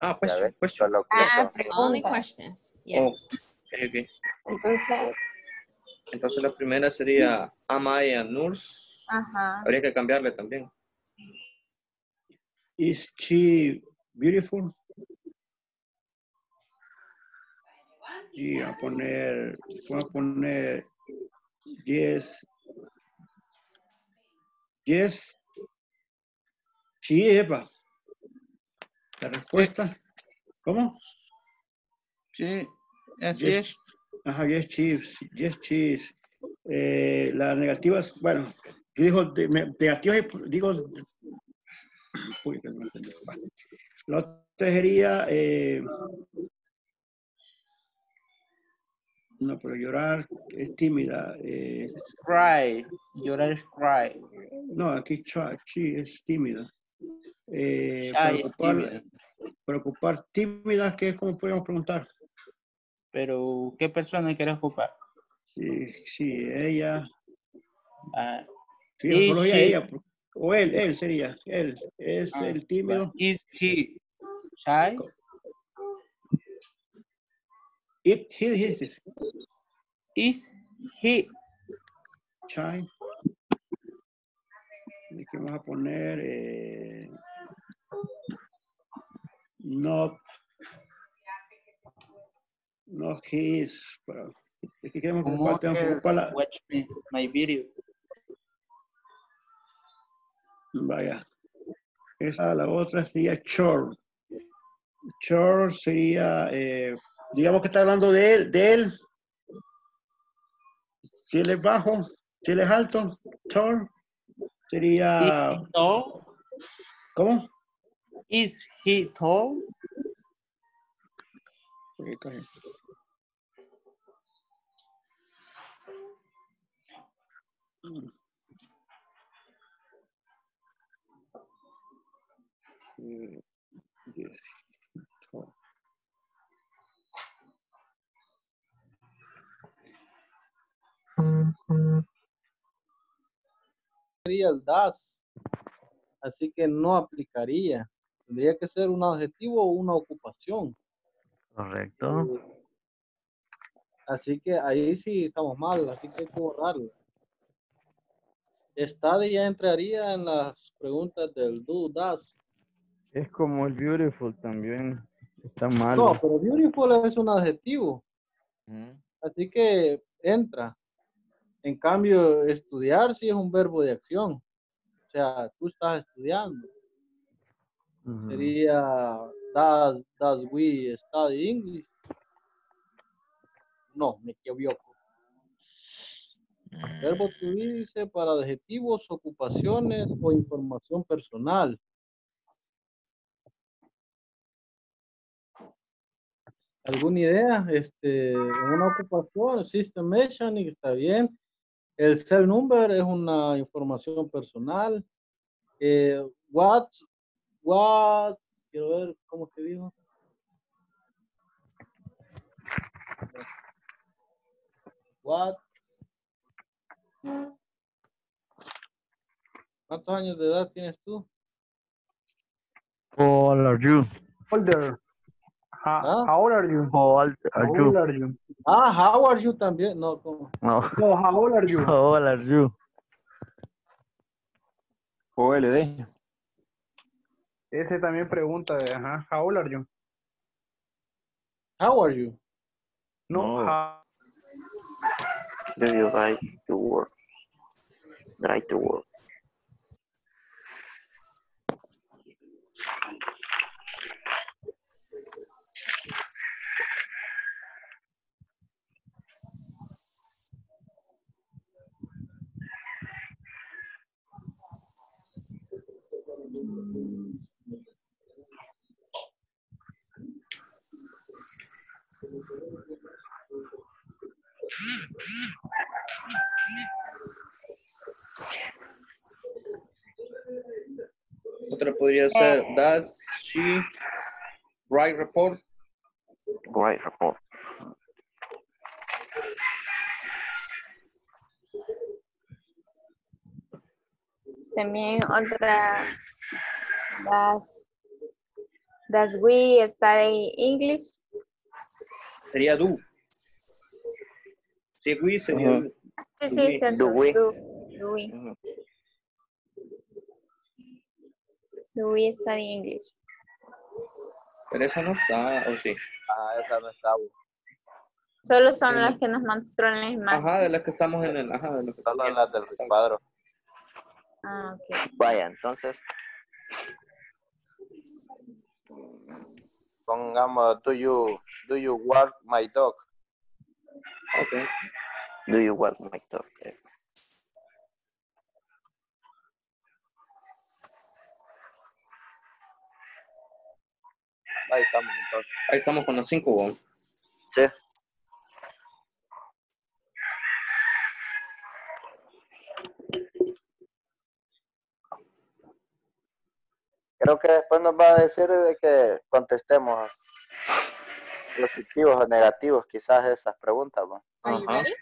Ah, Ya question, ves, question. solo Ah, questions. Only questions. Yes. Oh. Entonces, Entonces la primera sería Am I a nurse? Ajá. Habría que cambiarle también. Is she beautiful? Y a poner, voy a poner yes. Yes. Sí, Eva. La respuesta. ¿Cómo? Sí, así Yes. es. Ajá, yes, cheese. Yes, cheese. Eh, las negativas, bueno, yo digo de- negativas, digo. Uy, que no. La otra sería. eh, no, pero llorar es tímida. eh, Cry. Llorar es cry. no, aquí cha- chi es tímida. Eh, Shy es preocupar, tímida. preocupar tímida, ¿qué? ¿Cómo podríamos preguntar? Pero, ¿qué persona quieres ocupar? Sí, sí, ella. Ah, Sí, solo ella, she- ella, o él, él sería, él, es ah, el tímido. Is he shy? It, he dijiste, Is he shy. ¿Y qué vamos a poner? Eh, not, no, he is. pero Es que queremos Como la, watch me, my video. Vaya. Esa, la otra sería chore. Chore sería, eh, digamos que está hablando de él, de él. Si él es bajo, si él es alto, chore. Sería, Is he tall? ¿cómo? Is he tall? Mm. Eh, yes, tall. sería el das. Así que no aplicaría. Tendría que ser un adjetivo o una ocupación. Correcto. Así que ahí sí estamos mal, así que hay que borrarlo. Study ya entraría en las preguntas del do, das. Es como el beautiful también. Está mal. No, pero beautiful es un adjetivo, Ujú. así que entra. En cambio, estudiar sí es un verbo de acción. O sea, tú estás estudiando. Sería, does, does we study English? No, me equivoco. Verbo to be dice para adjetivos, ocupaciones o información personal. ¿Alguna idea? Este, una ocupación, system mentioning, está bien. El cell number es una información personal. Eh, what, what, quiero ver cómo que dijo. What? ¿Cuántos años de edad tienes tú? How old are you? Older. How, Huh? how old are you? How old How are old you? are you? Ah, how are you también? No, ¿cómo? No. No, how old are you? How old are you? OLD. Ese también pregunta de, ajá, how old are you? How are you? No, No. how- Do you like to work? Drive to work. Otra podría ser, does she write report? Right report. También otra, does, does we study English? Sería do. Si we sería. Sí, Do sí, we. cierto. Do we. Do, do we. Do we study English? Pero esa no está, o sí. Ah, esa no está. Solo son Sí. las que nos mostró en la imagen. Ajá, de las que estamos en el, ajá, de las que Solo las del recuadro. Ah, ok. Vaya, entonces, Pongamos, do you, do you walk my dog? Ok. do you walk my dog? Eh, Ahí estamos entonces. Ahí estamos con las cinco. ¿no? Sí. Creo que después nos va a decir de que contestemos positivos o negativos, quizás esas preguntas. ¿no? Are you Ajá. ready?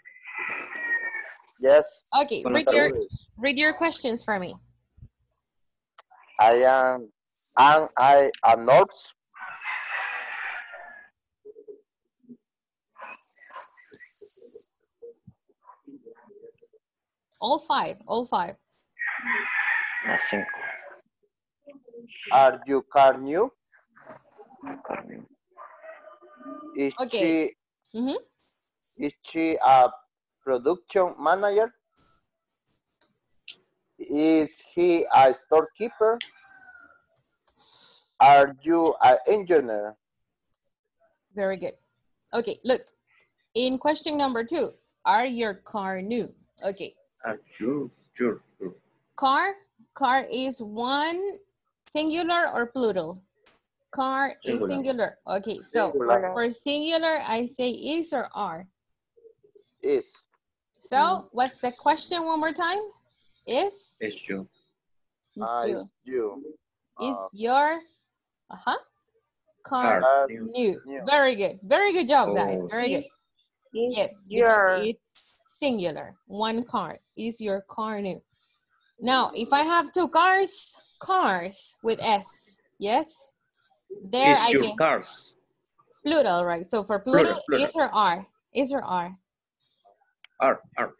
Yes, Okay, read your, read your questions for me. I am, am I a nurse? All five, all five. las cinco. Are you car new? Carmen. Is Okay. she Mhm. is she a production manager? Is he a storekeeper? Are you an engineer? Very good. Okay, look. In question number two, are your car new? Okay, Ah, sure, sure, sure. car, car is one singular or plural? Car is Singular. singular. Okay, so Singular. for singular, I say is or are. Is So what's the question one more time? Is, Es yo. It's ah, you. is you? is Ah, your, uh-huh, car Car. new. new? new. Very good. Very good job, guys. Oh. Very good. Is, is Yes, your, it's singular. One car. Is your car new? Now, if I have two cars, cars with S, yes? There I Is your guess cars. plural, right? So for plural, Plural, plural. is or are? Is or are? Are, are.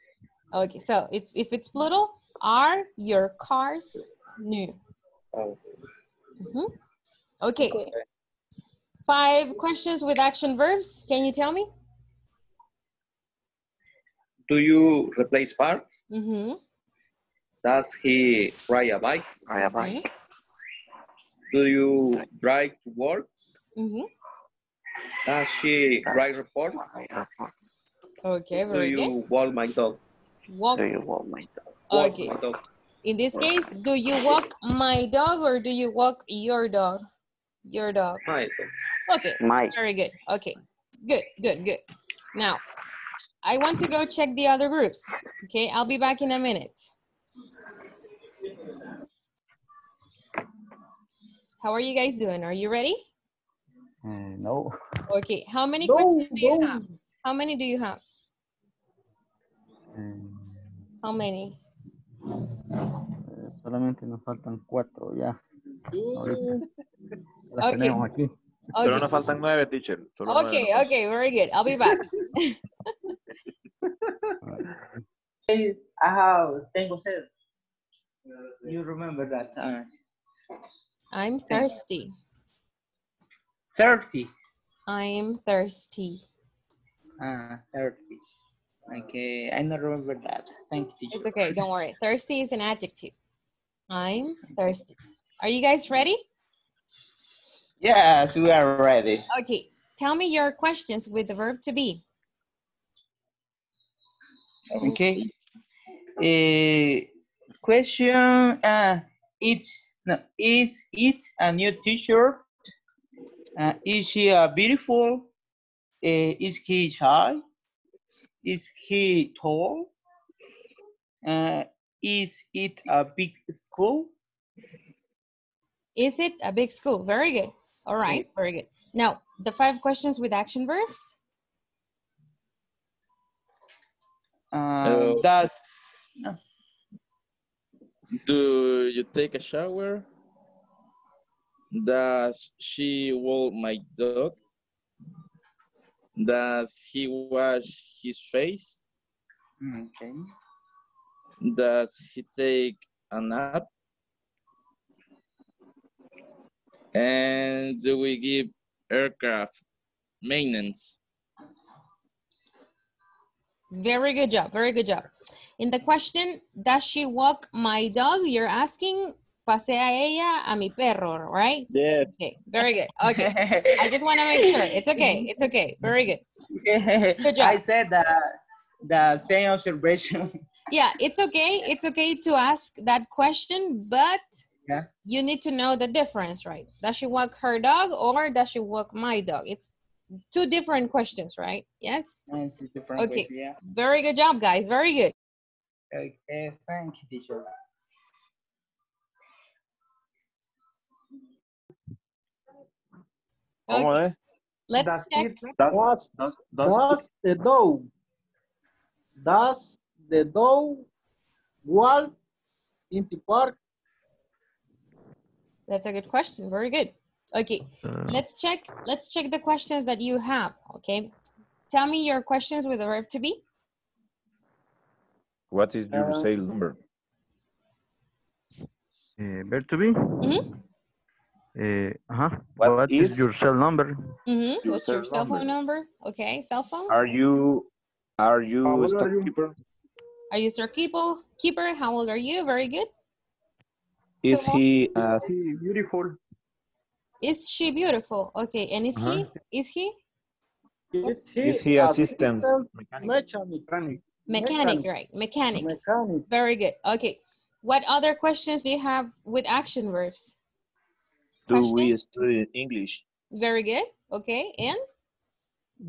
Okay, so it's if it's plural, are your cars new? Oh. Mhm. Okay. Okay. Five questions with action verbs. Can you tell me? Do you replace parts? Mm-hmm. Does he ride a bike? I have I. Do you drive to work? Mm-hmm. Does she write report? I have one. Okay, Do very good. you walk my dog? Walk. Do you walk my dog? Walk Okay. my dog. In this case, do you walk my dog or do you walk your dog? Your dog. My dog. Okay, My. very good. Okay, good, good, good. Now, I want to go check the other groups. Okay, I'll be back in a minute. How are you guys doing? Are you ready? Eh, no. Okay, how many No, questions do you have? How many do you have? Eh, How many? eh, solamente nos faltan cuatro ya. Ahorita. Las Okay. aquí. Pero Okay, nos faltan nueve, teacher. Solo okay, nomás. okay, very good. I'll be back. Hey, I have tengo sed. You remember that time. I'm thirsty. 30. I'm thirsty. Ah, 30. Okay, I don't remember that. Thank you, teacher. It's okay, don't worry. Thirsty is an adjective. I'm thirsty. Are you guys ready? Yes, we are ready. Okay, tell me your questions with the verb to be. Okay. Eh, question, uh, it's, no, is it a new t-shirt? Uh, is she a beautiful? Uh, is he shy? Is he tall? Uh, is it a big school? Is it a big school? Very good. All right, very good. Now, the five questions with action verbs. Uh, does, no. Do you take a shower? Does she walk my dog? Does he wash his face? Okay. Does he take a nap? And do we give aircraft maintenance? Very good job, very good job. In the question, does she walk my dog? You're asking, pasea ella a mi perro, right? Yes. Okay, very good. Okay, I just want to make sure. It's okay, it's okay. Very good. Good job. I said that the same observation. Yeah, it's okay. It's okay to ask that question, but Yeah. you need to know the difference, right? Does she walk her dog or does she walk my dog? It's two different questions, right? Yes? It's a different Okay. way, Yeah. Very good job, guys. Very good. Okay, thank you, teacher. ¿Cómo Okay, eh? let's Does check. it- Does, Does, does, does, does the dog, does the dog walk in the park? That's a good question. Very good. Okay, Uh, let's check. Let's check the questions that you have. Okay, tell me your questions with the verb to be. what is your sale number? eh, verb to be? Mhm. Eh, ajá. What What is is- your cell number? Mm-hmm. Your What's your cell cell phone number? Okay, cell phone. Are you, are you a old are you? storekeeper? Are you storekeeper? Keeper? How old are you? Very good. Is Two more. he a Sí, beautiful. Is she beautiful? Okay, and is he? Uh-huh. Is he Is he, Is he a a systems mechanic? mechanic? Mechanic? Mechanic. Right, mechanic. Mechanic. Very good. Okay, what other questions do you have with action verbs? Do we study English? Very good. Okay, and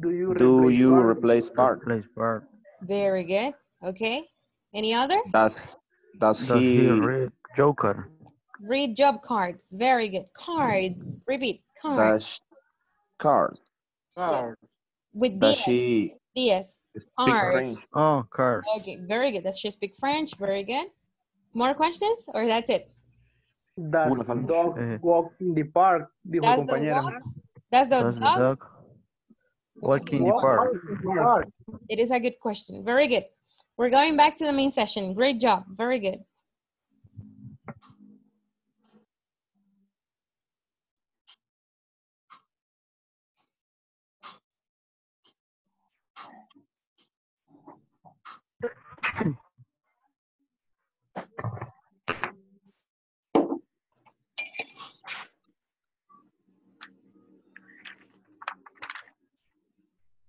Do you Do replace you verb? replace part? Place verb. very good. Okay, any other? Does, does Does he he, read Joker? Read job cards. Very good. Cards. Repeat. Cards. does card? Card. With Does DS. she DS. speak Card. French? Oh, cars. Okay, very good. Does she speak French? Very good. More questions or that's it? Does Una falta. dog Eh. walk in the park? Dijo Does el the compañero. walk? Does the Does the dog? dog walk in the park? park. It is a good question. Very good. We're going back to the main session. Great job. Very good.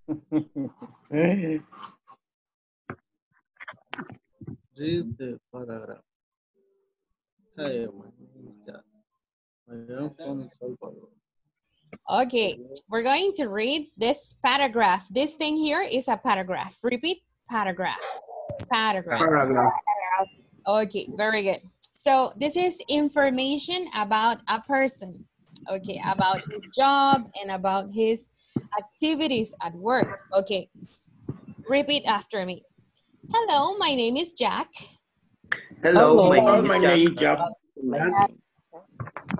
Read the paragraph. Hey, my name is Jack. I am from Salvador. Okay, we're going to read this paragraph. This thing here is a paragraph. Repeat paragraph. Paragraph. Paragraph. Okay, very good. So this is information about a person. Okay, about his job and about his activities at work. Okay, repeat after me. Hello, my name is Jack. Hello, my Hello, name my is name is Jack. Jack.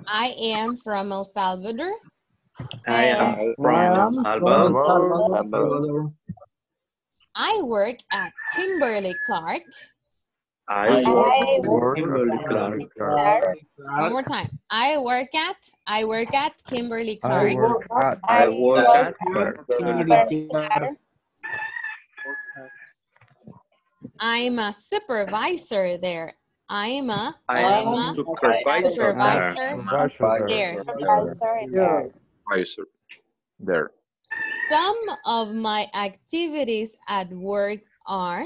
I am from El Salvador. I am from El Salvador. Salvador. I work at Kimberly Clark. I work I with Kimberly Clark. Clark. One more time. I work at, I work at Kimberly Clark. I work at I work at Kimberly Clark. I'm a supervisor there. I'm a, I I'm am a supervisor. supervisor there. Supervisor there. Advisor. There. Some of my activities at work are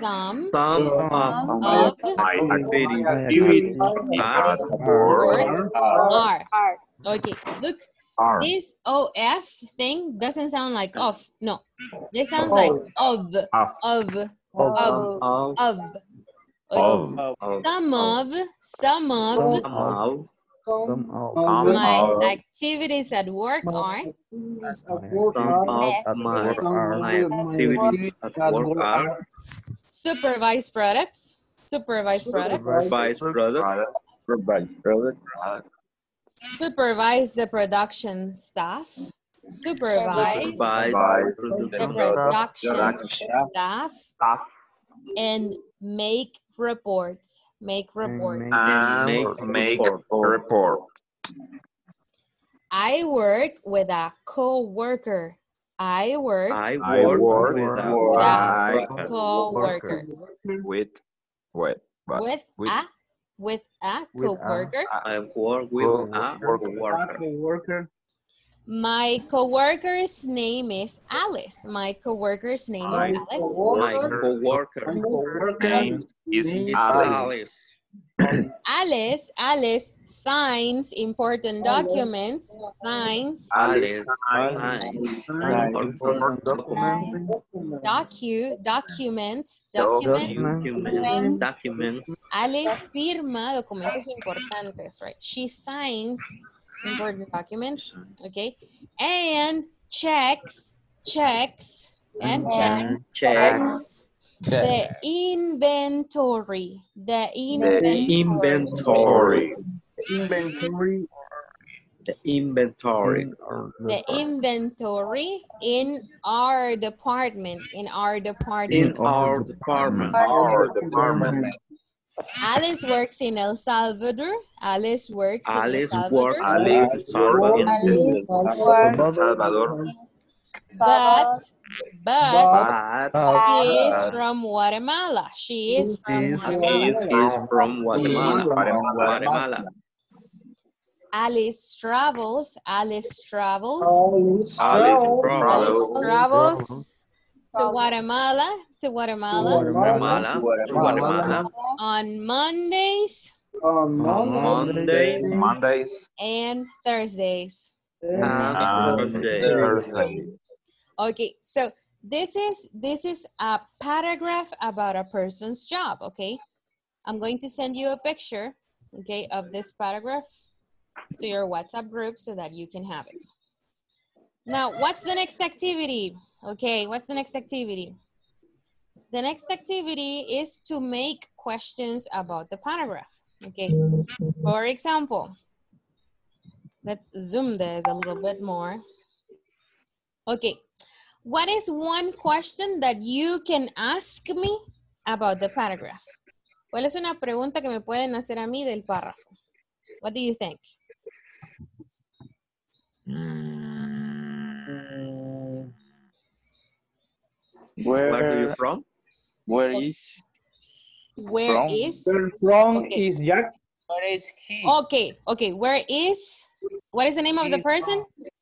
some Some of of my activities activities at work are. Are. Okay, look, Are. this OF thing doesn't sound like off. No, this sounds like of, Of. of, of, of of. Okay. Of. of Some of, some of some of some of my activities at work are some of my my activities at work are supervised products, supervised products, supervise product, Supervise. Product. supervise the production staff, supervise supervise the production production staff, staff, and make reports, make reports. and And make report. report. I work with a co-worker. I work I I work work with with a I worker. co-worker with what? But with with a with a With a- co-worker. I work with a worker. worker. My co-worker's name is Alice. My co-worker's name is My Alice. My coworker name is is Alice. Alice. Alice, Alice signs important documents, signs Alice Alice. signs important document docu, documents, documents. documents, documents. Alice firma documentos importantes, right? She signs important documents, okay? And checks, checks, and checks and checks the inventory, the The inventory, inventory, Inventory. the inventory, the inventory in our department, in our department. in our department. Our department. Alice works in El Salvador. Alice works in El Alice Salvador. works Alice in Salvador, Alice El works Salvador. But, but but she is but- from Guatemala. She is from Guatemala. is is from Guatemala. Guatemala. Alice travels. Alice travels. Alice. Alice Alice travels travels to Guatemala. To Guatemala Guatemala to Guatemala on Mondays On on Mondays Mondays and Thursdays. and and Thursdays. Thursday. Okay, so this is this is a paragraph about a person's job, okay? I'm going to send you a picture, okay, of this paragraph to your WhatsApp group so that you can have it. Now, what's the next activity? Okay, what's the next activity? The next activity is to make questions about the paragraph, okay? For example, let's zoom this a little bit more. Okay, what is one question that you can ask me about the paragraph? ¿Cuál es una pregunta que me pueden hacer a mí del párrafo? What do you think? Mm. Where are you from? where is Where From? is? Where from Okay. is Jack? Where is he? Okay, okay, where is? What is the name of the person? Jack.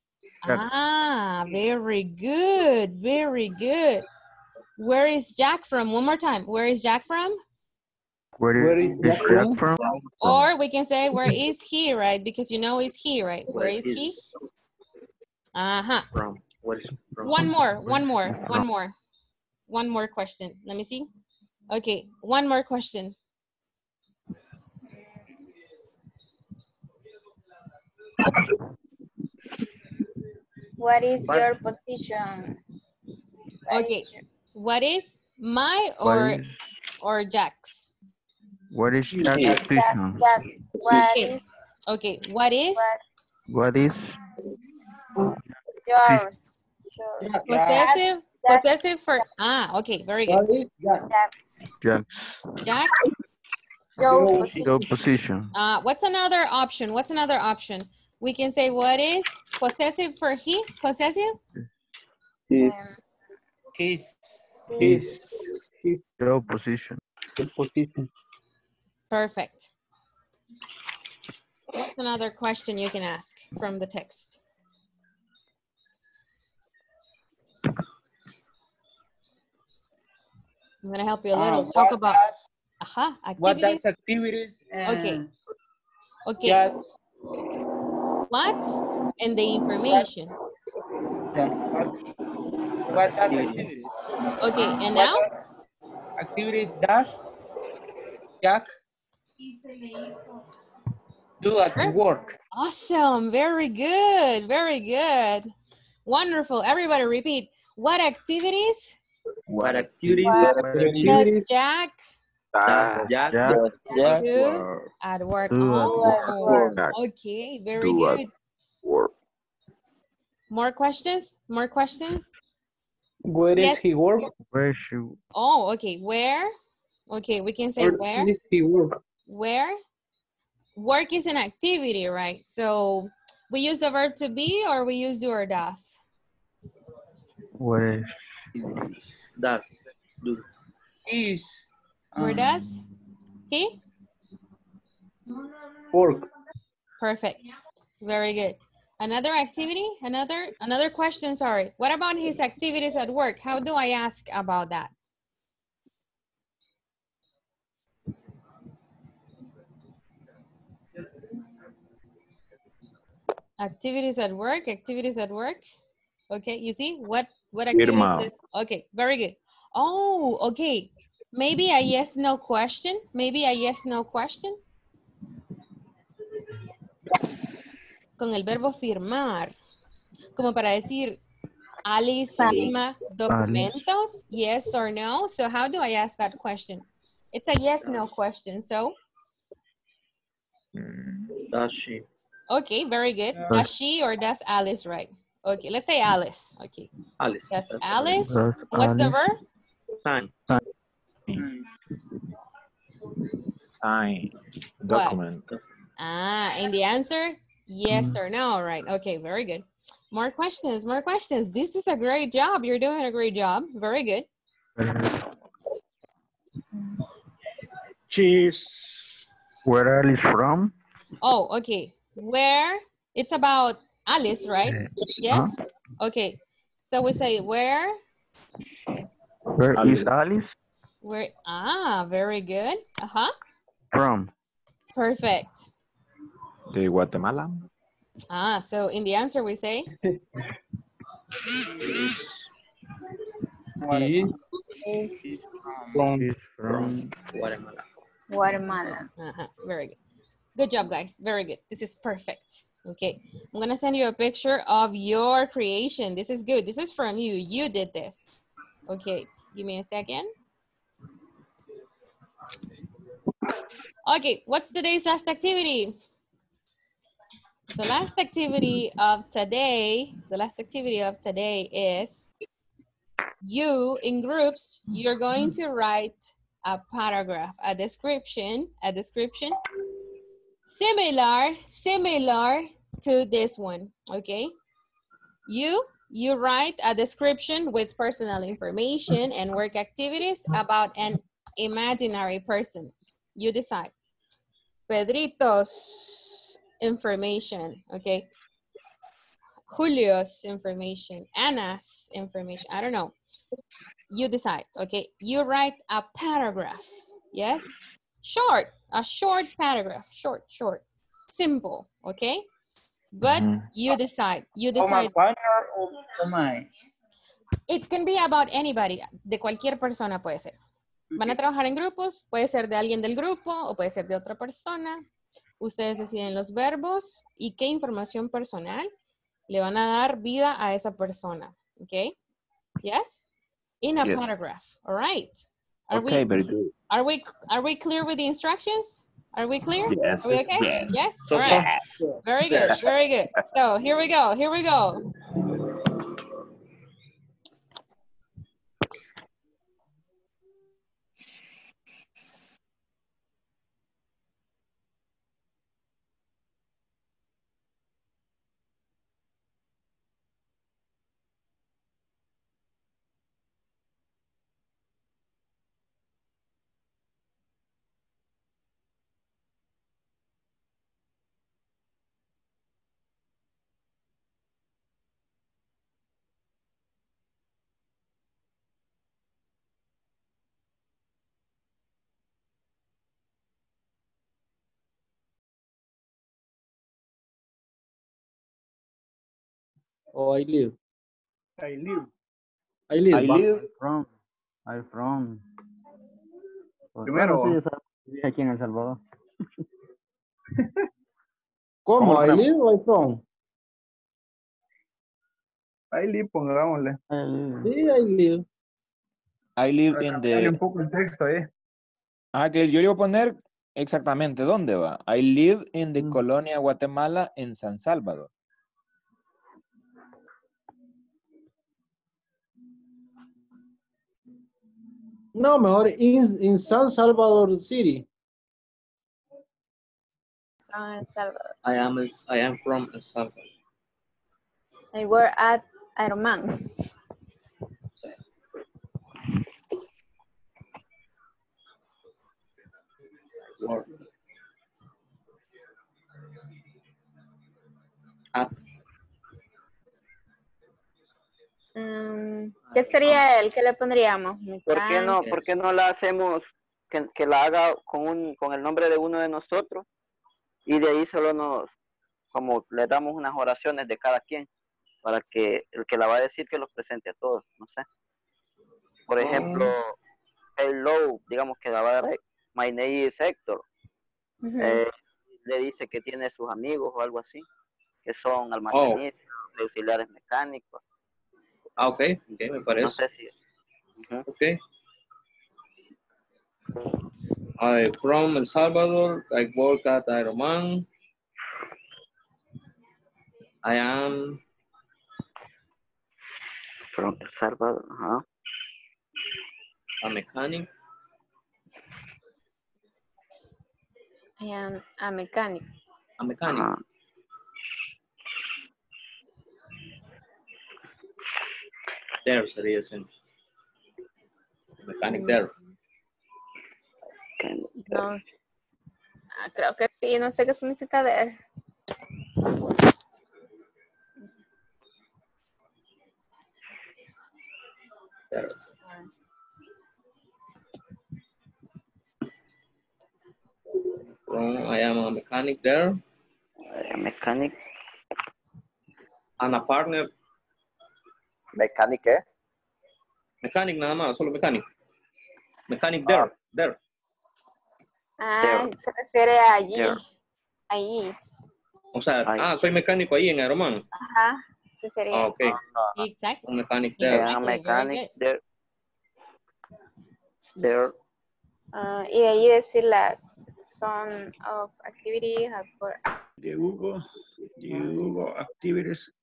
Ah, very good, very good. Where is Jack from? One more time. Where is Jack from? Where Where is is Jack Jack from? Or we can say, where is he, right? Because you know he's he, right? Where is he? Uh-huh. From what is from? One more, one more, one more. One more question. Let me see. Okay, one more question. What is What? your position? What Okay. is your- What is my or is, or Jack's? what is Jack's Jack, position? Jack, what Okay. is Okay, what is what What is yours? Sure. possessive? Possessive for, ah, okay, very good. What is Jack? That's Jack. Jack, Joe Joe. position. Joe position. uh, what's another option? What's another option? We can say what is possessive for he, possessive? His, His. his, Joe position. his position. Perfect. What's another question you can ask from the text? I'm gonna help you a little. Uh, Talk what about, does- aha, What activities. does activities and Okay. Okay, Jack, what? And the information. yeah, what, what does activities? Okay, and now? does Activity does Jack do at work? Awesome, very good, very good. Wonderful, everybody repeat. What activities What activities does Jack does Jack Jack Jack. do at work? do at Oh, work. okay, very Do good. work. More questions? More questions? Where Yes. is he work? where she? Oh, okay. Where? Okay, we can say where. is he work? Where? Work is an activity, right? So we use the verb to be or we use do or does? where does do Is Where um, does? He? Work. Perfect. Very good. Another activity? Another another question, sorry. What about his activities at work? How do I ask about that? Activities at work, activities at work. Okay, you see what what activities Irma. is? Okay, very good. Oh, okay. Maybe a yes no question. Maybe a yes no question. Con el verbo firmar. Como para decir, Alice firma documentos, yes or no. So how do I ask that question? It's a yes no question. So, does she okay, very good. Does she or does Alice right? Okay, let's say Alice. Okay, Alice does That's Alice. What's the verb? sign mm, Sign. What? Document. Ah, and the answer, yes or no, right? Okay, very good. More questions, more questions. This is a great job. You're doing a great job. Very good. She's where Alice from? Oh, okay. Where? It's about Alice, right? Yes? Okay. So we say where? Where is Alice Where? Ah, very good. Uh-huh. from? Perfect. De Guatemala. Ah, so in the answer we say, He Is from He's from Guatemala Guatemala. uh-huh. very good. Good job, guys. Very good. This is perfect. Okay. I'm going to send you a picture of your creation. This is good. This is from you. You did this. Okay. Give me a second. Okay. What's today's last activity? The last activity of today, the last activity of today is you in groups, you're going to write a paragraph, a description, a description similar, similar to this one, okay? You, you write a description with personal information and work activities about an imaginary person. You decide. Pedrito's information, okay? Julio's information, Anna's information, I don't know. You decide, okay? You write a paragraph, yes? Short, a short paragraph, short, short, simple, okay? But Mhm. you decide, you Toma decide. partner o toma It can be about anybody, de cualquier persona puede ser. Van a trabajar en grupos, puede ser de alguien del grupo o puede ser de otra persona. Ustedes deciden los verbos y qué información personal le van a dar vida a esa persona. ¿Ok? Yes? In a Yes. paragraph. All right. Are Okay, we very good. are we are we clear with the instructions? Are we clear? Yes. Are we okay? Yes. Yes? So All right. Very good. Very good. So here we go. Here we go. O I live? I live. I live. I live. From. I'm from. Pues, Primero. bueno, sí, aquí en El Salvador. ¿Cómo? ¿Cómo I live o I from? I live, pongámosle. Sí, I live. I live in the... un poco el texto, ¿eh? Ah, que yo le voy a poner exactamente dónde va. I live in the Mm. colonia Guatemala en San Salvador. No, mejor in, in San Salvador City. El Salvador. I am, I am from El Salvador. I work at Aeroman. Work. At Mm, ¿Qué sería él? ¿Qué le pondríamos? ¿Por qué no, por qué no la hacemos que, que la haga con un, con el nombre de uno de nosotros y de ahí solo nos, como le damos unas oraciones de cada quien para que el que la va a decir que los presente a todos, no sé. Por ejemplo, hello, digamos que la va a dar, my name is Héctor, eh, le dice que tiene sus amigos o algo así, que son almacenistas, auxiliares mecánicos, Ah, ok, ok, me no parece. sé si... Ujú. Ok. I from El Salvador. I work at Aeroman. I am From El Salvador, ajá. a mechanic. I am a mechanic. A mechanic. There sería ese. Mechanic there. No. Ah, creo que sí, no sé qué significa there. there. From I am a mechanic there. eh, Mecánico, And a partner. Mecánico, ¿eh? Mechanic nada más, solo mechanic. Mechanic there. There. Ah, se refiere a allí. There. Allí. O sea, Ahí. ah, soy mecánico ahí en Aeroman. Ajá. Sí sería. Ah, ok. Exactly. Un mechanic there. Yeah, mechanic, there. There, Ah, y de ahí decir las son of activities at work. De Hugo, de Hugo Activities.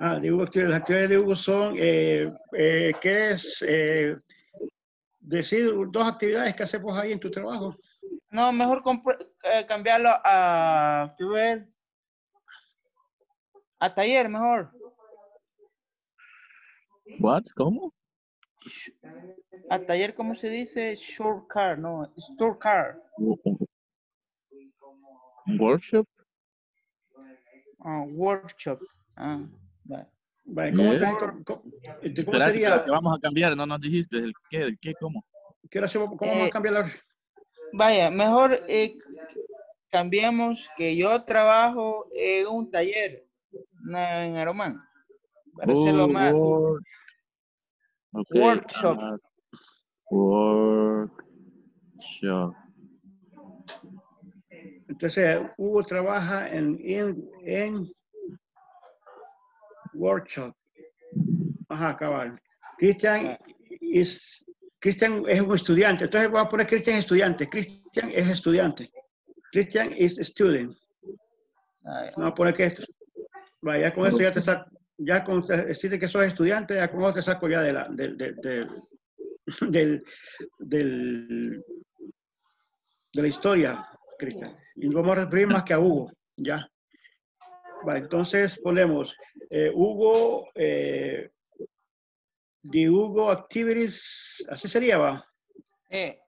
Ah, de Hugo. Las actividades de Hugo son, eh, eh, ¿qué es? Eh, decir dos actividades que hacemos ahí en tu trabajo. No, mejor eh, cambiarlo a. A taller, mejor. What? ¿Cómo? A taller, ¿cómo se dice? Short car, no, store car. Workshop? Ah, workshop. Ah, ¿Cómo, cómo- cómo- cómo Espérate, sería? espérate, vamos a cambiar, no nos dijiste el qué, el qué, cómo. ¿Qué hora hacemos? ¿Cómo vamos Eh, a cambiar la Vaya, mejor eh, cambiemos que yo trabajo en un taller en Aromán. Para hacerlo Oh, más. work. Workshop. workshop. Entonces, Hugo trabaja en, en, en workshop. Ajá, cabal. Cristian es, Cristian es un estudiante. Entonces voy a poner Cristian es estudiante. Cristian es estudiante. Cristian is student. Ah, Vamos a poner que esto. Vaya, con eso ya te saco. Ya con decirte que sos estudiante, ya con eso te saco ya de la, del, del, del- de la historia, Cristian. Y no vamos a referir más que a Hugo, ya. Vale, entonces ponemos eh, Hugo, eh, de Hugo Activities, así sería, va. eh,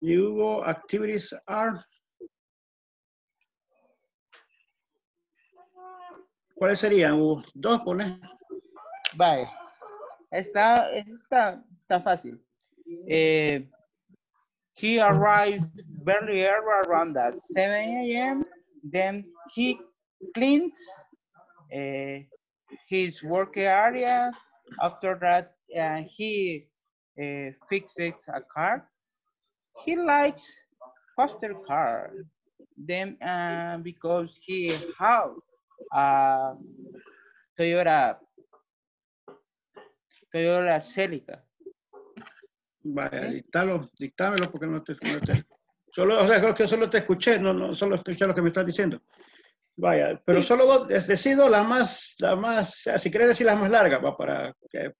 The Hugo Activities are. ¿Cuáles serían, Hugo? Dos, pone. Vaya. Está, está, está fácil. Eh, he arrives very early around at 7 a.m. Then he cleans uh, his work area. After that, uh, he uh, fixes a car. He likes faster car. Then uh, because he have a Toyota Toyota Celica. Vaya, dictalo, dictámelo porque no te, no te- Solo, o sea, creo que solo te escuché, no, no, solo escuché lo que me estás diciendo. Vaya, pero solo vos des- decido la más, la más, o sea, si quieres decir la más larga, va para que,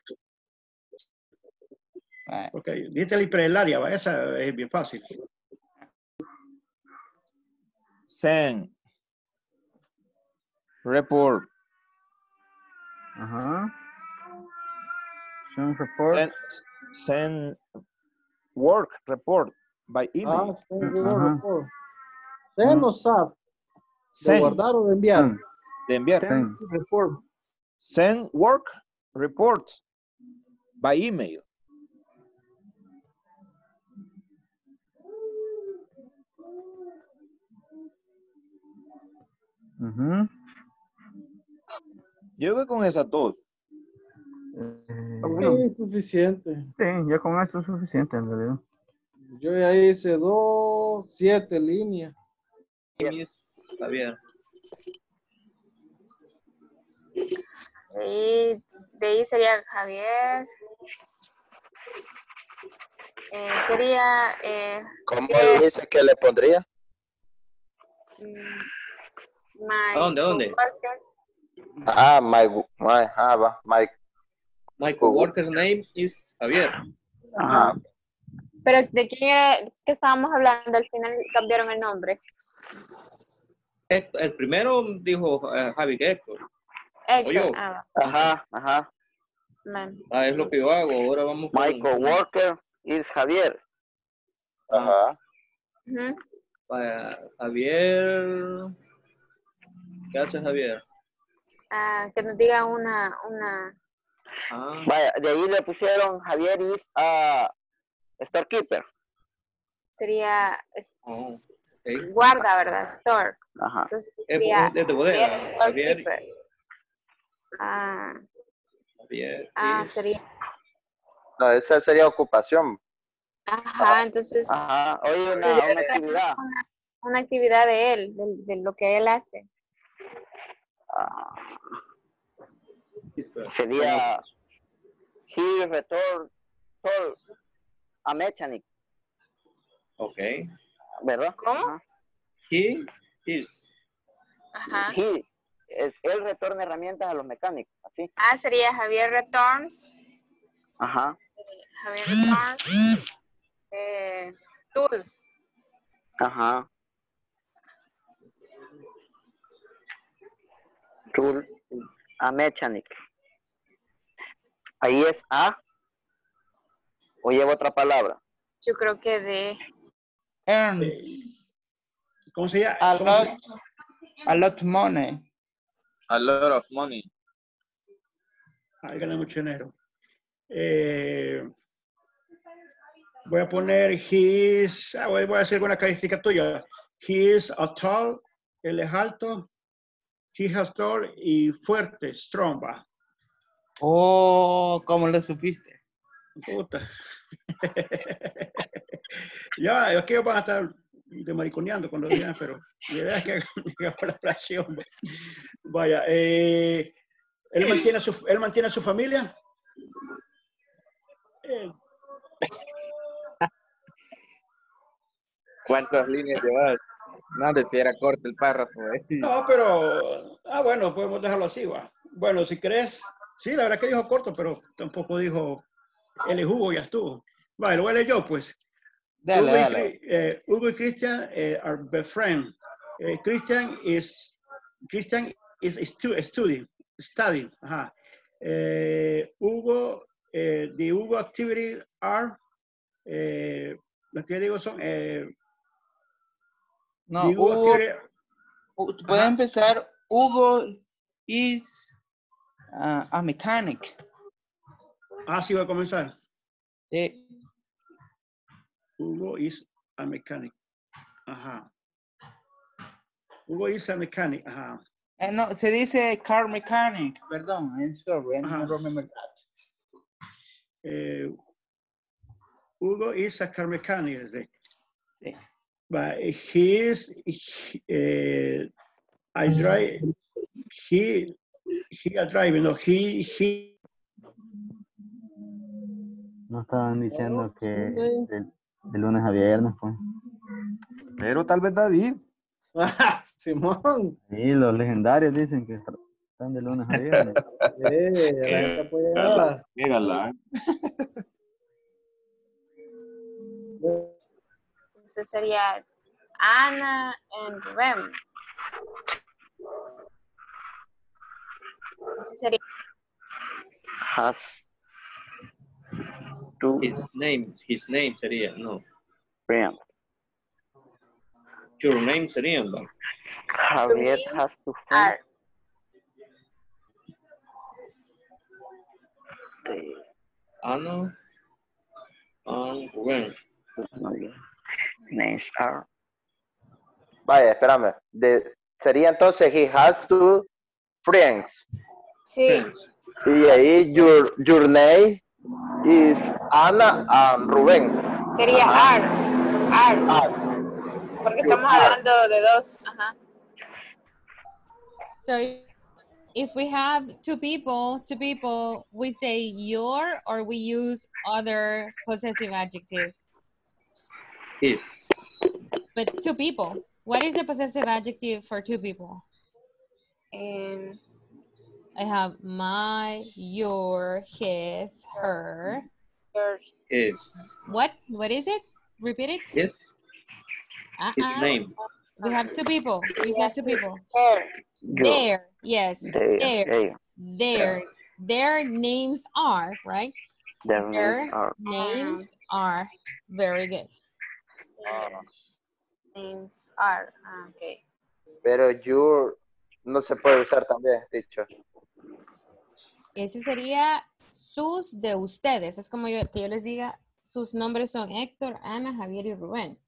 porque dijiste el hiperelaria, va, esa es bien fácil. Send. Report. Ajá. Send report. Send, send work report by Ah, email. send your Ajá. report. Send o SAP. ¿De Send. guardar o de enviar? De enviar. Send. Report. Send work report by email. Ujú. Yo creo que con esas dos. Eh, Sí, suficiente. sí, ya con esto es suficiente en realidad. Yo ya hice dos, siete líneas. Y de ahí sería Javier. Eh, quería eh, ¿Cómo Eh. dice que le pondría? mm, my ¿A dónde, dónde? coworker. Ah, my, my, ah, va, my, My coworker's name is Javier. ajá. Pero ¿de quién era que estábamos hablando? Al final cambiaron el nombre. Héctor- El primero dijo eh, Javi que Héctor. Héctor. yo. Ah, Ajá, ajá. man. Ah, es lo que yo hago. Ahora vamos con... My coworker is Javier. Ajá. Ujú. Vaya, Javier... ¿Qué hace Javier? Ah, que nos diga una, una. Ah, Vaya, de ahí le pusieron Javier is a storekeeper. Sería es- oh, guarda, ¿verdad? Store. Ajá. Entonces Es, sería es de bodega. Javier. Ah, Javier. ah, sería. No, esa sería ocupación. Ajá, entonces Ajá. Oye, una, Sería una actividad. una, una actividad de él, de, de lo que él hace. Ah, sería he return a mechanic, Ok. ¿Verdad? ¿Cómo? Ajá. He is. Ajá. He, es, él retorna herramientas a los mecánicos, así. Ah, sería Javier Returns. Ajá. Javier Returns. Eh, tools. Ajá. Tool a mechanic. Ahí es a o lleva otra palabra. Yo creo que de. Earns ¿Cómo se llama? a ¿Cómo lot, se- a lot money. A lot of money. Ah, gana mucho dinero. Eh, voy a poner his, ah, voy, a hacer alguna característica tuya. He is a tall, él es alto. He has tall y fuerte, strong, va. Oh, ¿cómo lo supiste? Puta. ya, es que van a estar de mariconeando cuando digan, pero la idea es que haga la fracción. va. Vaya, eh, él mantiene a su, él mantiene a su familia. ¿Cuántas líneas llevas? No, de si era corto el párrafo. eh. No, pero, ah, bueno, podemos dejarlo así, va. Bueno, si crees, sí, la verdad que dijo corto, pero tampoco dijo el jugo ya estuvo. Vale, lo voy a leer yo, pues. Dale, Hugo, y, dale. Eh, Hugo y Christian eh, are best friends. Eh, Christian is Christian is stu studying, studying. Ajá. Eh, Hugo, eh, the Hugo activity are, eh, lo que digo son, eh, No, Hugo Hugo, activity- puede empezar. Hugo is uh, a mechanic. Ah, sí, voy a comenzar. Sí. Hugo is a mechanic. Ajá. Hugo is a mechanic. Ajá. Eh, no, se dice car mechanic, perdón, I'm sorry, I don't remember that. Eh, Hugo is a car mechanic. is it? But he is, he, eh, I drive, he, he a driving, no, he, he, No estaban diciendo que de, de lunes a viernes, pues. Pero tal vez David. Simón. Sí, los legendarios dicen que están de lunes a viernes. Eh, la. Qué galán. Entonces sería Ana and Rem. Ese sería Has to His name, his name sería, no. friend. Your name sería, ¿no? Javier has to friend. The- Ana and Rubén. Names are Vaya, espérame. De, sería entonces, he has two friends. Sí. Y ahí, your, your name is Ana and Rubén. Sería R. R. Porque estamos hablando de dos. Ajá. So if we have two people, two people, we say your or we use other possessive adjective. His. But two people. What is the possessive adjective for two people? Um, I have my, your, his, her. His. What? What is it? Repeat it. His. His Uh-uh. name. We have two people. We said two people. There. There. Yes. There, There. there. Their their names are right. Their Their names are names are very good. Names are. Ah, ok. Pero your no se puede usar también, dicho. Ese sería sus de ustedes. Es como yo, que yo les diga, sus nombres son Héctor, Ana, Javier y Rubén.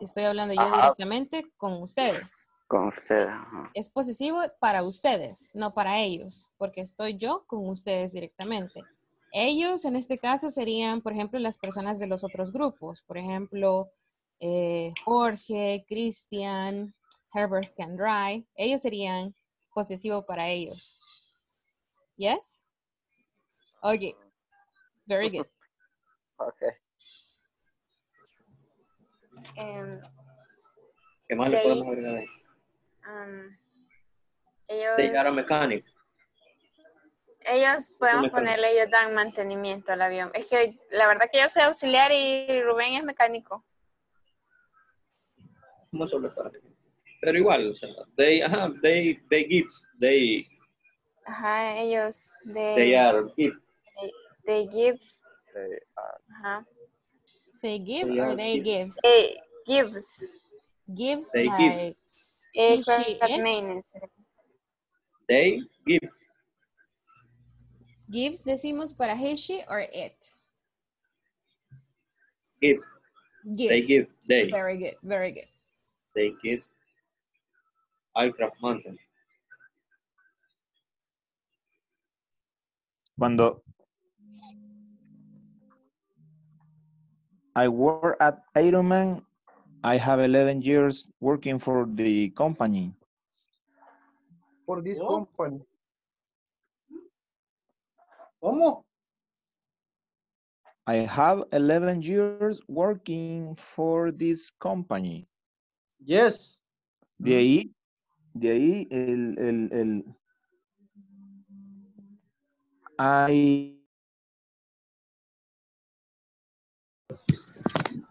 Estoy hablando yo Ajá. directamente con ustedes. con ustedes. ajá. Es posesivo para ustedes, no para ellos, porque estoy yo con ustedes directamente. Ellos en este caso serían, por ejemplo, las personas de los otros grupos. Por ejemplo, eh, Jorge, Cristian, Herbert Candry. Ellos serían posesivo para ellos. Yes? Okay. Very good. Okay. Em, ¿Qué más le De podemos agregar ahí? um, ellos, They are a mechanic. ellos podemos mecánico. ponerle, ellos dan mantenimiento al avión. Es que la verdad que yo soy auxiliar y Rubén es mecánico. ¿Cómo son mecánicos? Pero igual, o sea, they, ajá, they, they gives, they, Ajá, ellos de they are gives. they, they gives. They are- Ajá. They give They or they give. gives? They gives. Gives They like give. Eh, he, she, con it. means. They give. Gives decimos para he, she or it. Give. Give. They give. They. Very good, very good. They give. Aircraft maintenance. Cuando I work at Aeroman, I have 11 years working for the company. For this Oh. company. ¿Cómo? I have 11 years working for this company. Yes. De ahí, de ahí el, el, el I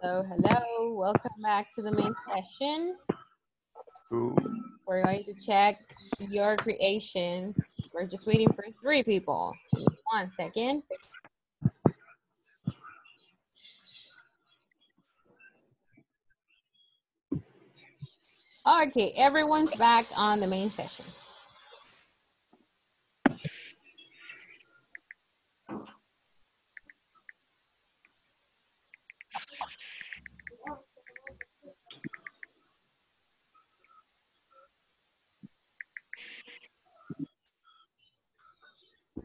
So hello, welcome back to the main session. We're going to check your creations. We're just waiting for three people. One second. Okay, everyone's back on the main session.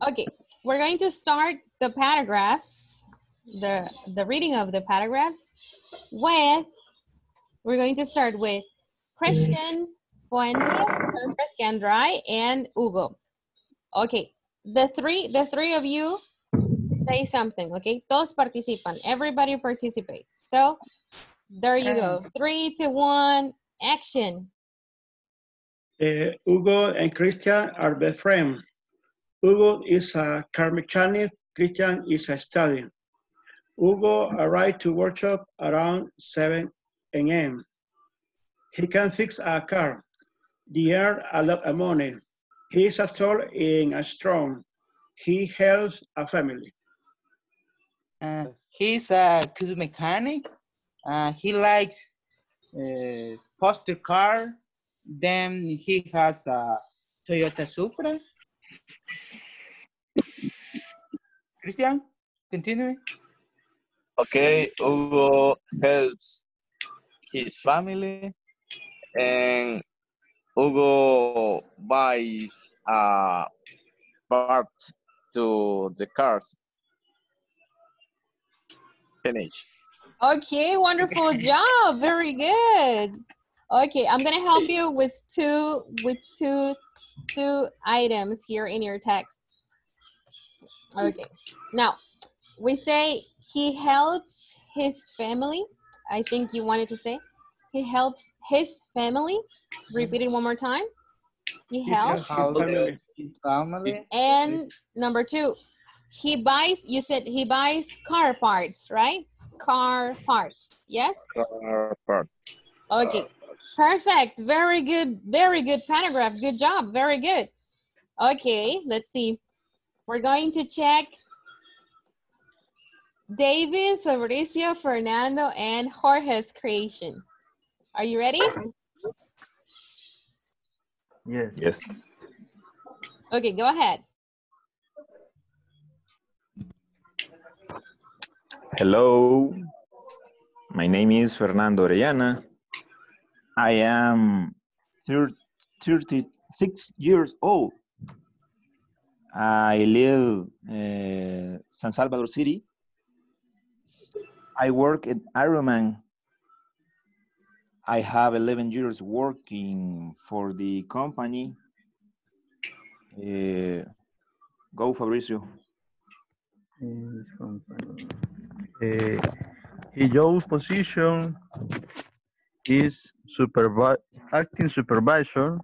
Okay, we're going to start the paragraphs, the, the reading of the paragraphs with, we're going to start with Christian, Fuentes, Gandry, and Hugo. Okay, the three, the three of you say something, okay? Todos participan, everybody participates. So, there you go. three to one, action. Uh, Hugo and Christian are best friends. Hugo is a car mechanic, Christian is a student. Hugo arrived to workshop around 7 a.m. He can fix a car. They earn a lot of money. He is a tall and a strong. He helps a family. Uh, he's a good mechanic. Uh, he likes uh, poster car. Then he has a Toyota Supra. Christian, continue. Okay, Hugo helps his family and Hugo buys a part to the cars. Finish. Okay, wonderful job. Very good. Okay, I'm gonna help you with two with two two items here in your text. Okay, now we say he helps his family. I think you wanted to say he helps his family. Repeat it one more time. He helps. his family. And number two, he buys, you said he buys car parts, right? Car parts, yes? Car parts. Okay, perfect. Very good, very good paragraph. Good job, very good. Okay, let's see. We're going to check David, Fabricio, Fernando, and Jorge's creation. Are you ready? Yes. Yes. Okay, go ahead. Hello, my name is Fernando Orellana. I am thir- 36 years old. I live uh, San Salvador City. I work at Aeroman. I have 11 years working for the company. Uh, go Fabricio. Uh, job position is supervi acting supervisor.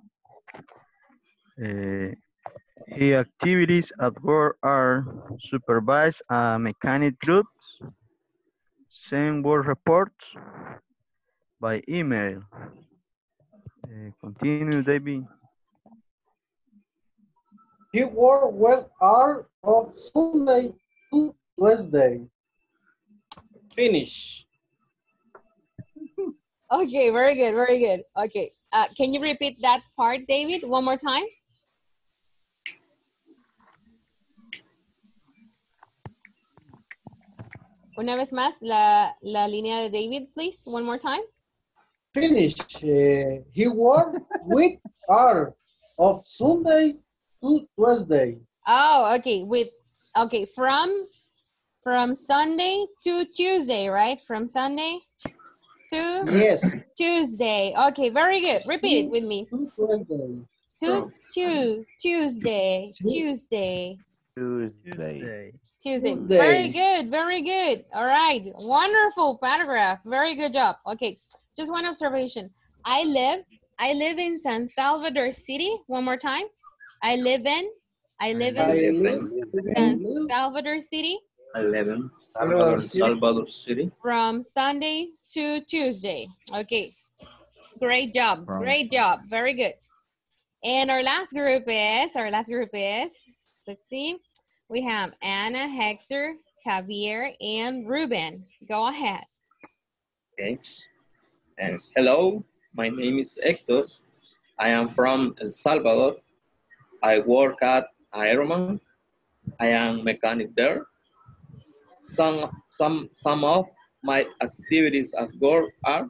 Uh, his activities at work are supervise uh, mechanic groups, send work reports by email. Uh, continue, David. He work well hour of Sunday to Wednesday. Finish. Okay, very good, very good. Okay, uh, can you repeat that part, David, one more time? Una vez más, la, la línea de David, please, one more time. Finish. Uh, he work with hour of Sunday to Tuesday. Oh, okay, with, okay, from, from Sunday to Tuesday, right? From Sunday to Yes. Tuesday. Okay, very good. Repeat it with me. To Wednesday. To, to, Tuesday, Tuesday. Tuesday. Tuesday. Tuesday. Very good, very good. All right, wonderful paragraph. Very good job. Okay, just one observation. I live, I live in San Salvador City. One more time. I live in, I live in, I live in live San Salvador City 11. Salvador Salvador, City. City. from Sunday to Tuesday. Okay, great job, From- great job. Very good. And our last group is, our last group is, let's see, we have Anna, Hector, Javier, and Ruben. Go ahead. Thanks. And hello, my name is Hector. I am from El Salvador. I work at Aeroman. I am mechanic there. Some, some, some of my activities at work are,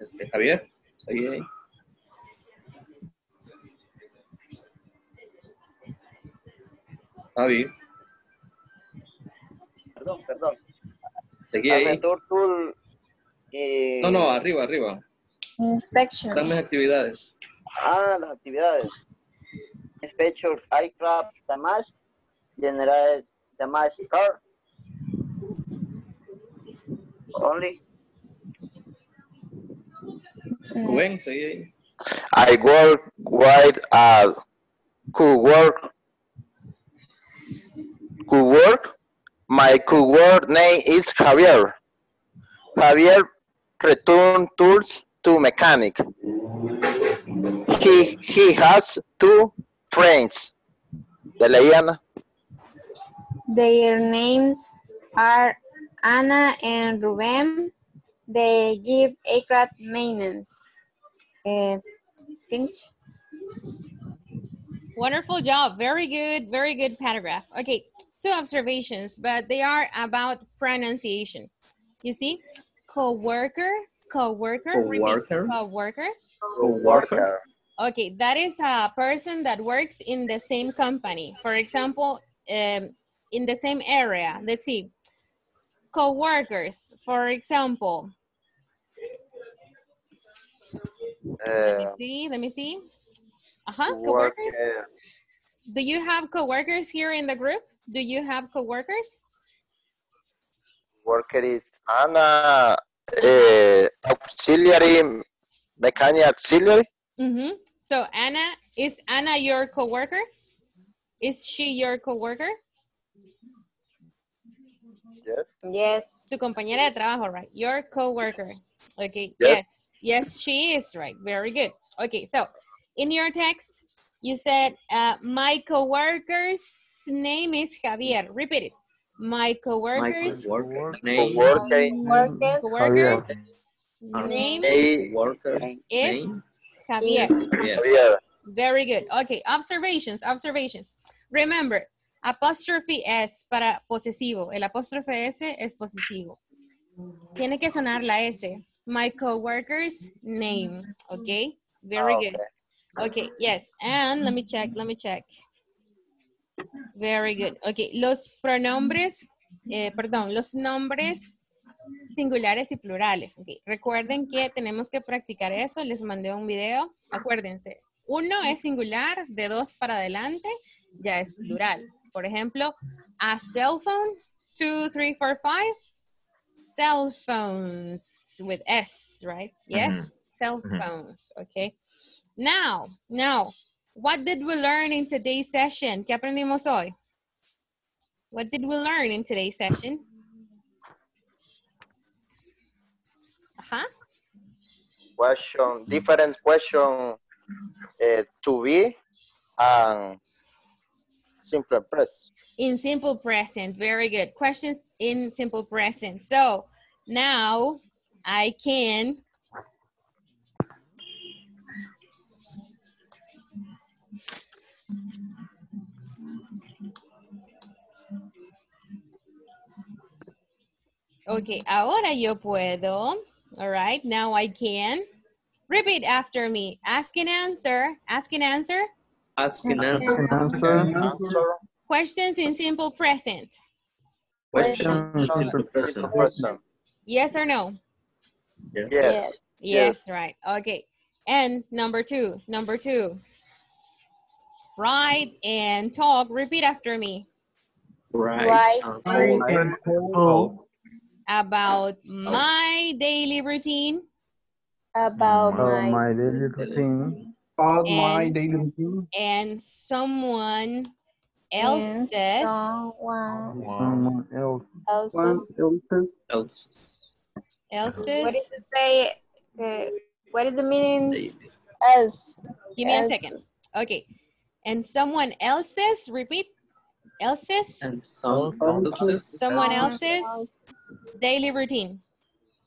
este, Javier, sigue ahí. Javi, Perdón, perdón. seguí ahí. Tool. eh, No, no, arriba, arriba. Inspection. Dame actividades. Ah, las actividades. Inspection aircraft damage. General damage car. Only. Eh. Rubén, seguí. I work with a co-work. could work. My co-work name is Javier. Javier return tools to mechanic. He he has two friends. ¿Ya Leiana. Their names are Anna and Ruben. They give aircraft maintenance. Uh, finish. Wonderful job. Very good, very good paragraph. Okay, two observations, but they are about pronunciation. You see, co-worker, co-worker, repeat, Co-worker. co-worker. Co-worker. Okay, that is a person that works in the same company. For example, um, in the same area. Let's see. Co-workers, for example. Let me Uh, see, let me see. Uh-huh, work, co-workers. uh, Do you have co-workers here in the group? Do you have co-workers? worker is Anna, uh, auxiliary, mechanic auxiliary. Mm-hmm. So Anna, is Anna your coworker? Is she your coworker? Yes. Yes. Su compañera de trabajo, right? Your coworker. Okay. Yes. Yes. Yes, she is right. Very good. Okay. So in your text, you said uh, my coworker's name is Javier. Repeat it. My coworker's Worker name. Worker, Workers. coworker's Uh, name A, Worker is name. Javier. Yeah. Javier. Very good. Okay, observations, observations. Remember, apostrophe S para posesivo. El apóstrofe S es posesivo. Tiene que sonar la S. My coworker's name. Okay, very Ah, good. Okay, yes. And let me check, let me check. Very good. Okay, los pronombres, eh, perdón, los nombres singulares y plurales. Okay. Recuerden que tenemos que practicar eso. Les mandé un video. Acuérdense, uno es singular, de dos para adelante ya es plural. Por ejemplo, a cell phone, two, three, four, five. Cell phones with S, right? Yes, cell Mhm. phones, okay. Now, now, what did we learn in today's session? ¿Qué aprendimos hoy? What did we learn in today's session? Ajá. question, different question uh, to be and simple press. In simple present, very good. Questions in simple present. So now I can Okay, ahora yo puedo. All right, now I can. Repeat after me. Ask and answer. Ask and answer. Ask and answer. Answer, Questions in simple present. Question in simple present. Yes or no? Yes. Yes, Yes. right. Okay. And number two, number two. Write and talk. Repeat after me. Right. Right. and About my daily routine About my, my daily routine. About my And- daily routine. and someone and else's someone Someone else. One else's. else's. else. else's. What is it say? Uh, what is the meaning? Else. Give me a second. Okay. And someone else's. Repeat. Else's. And some else's Someone Someone else's daily routine.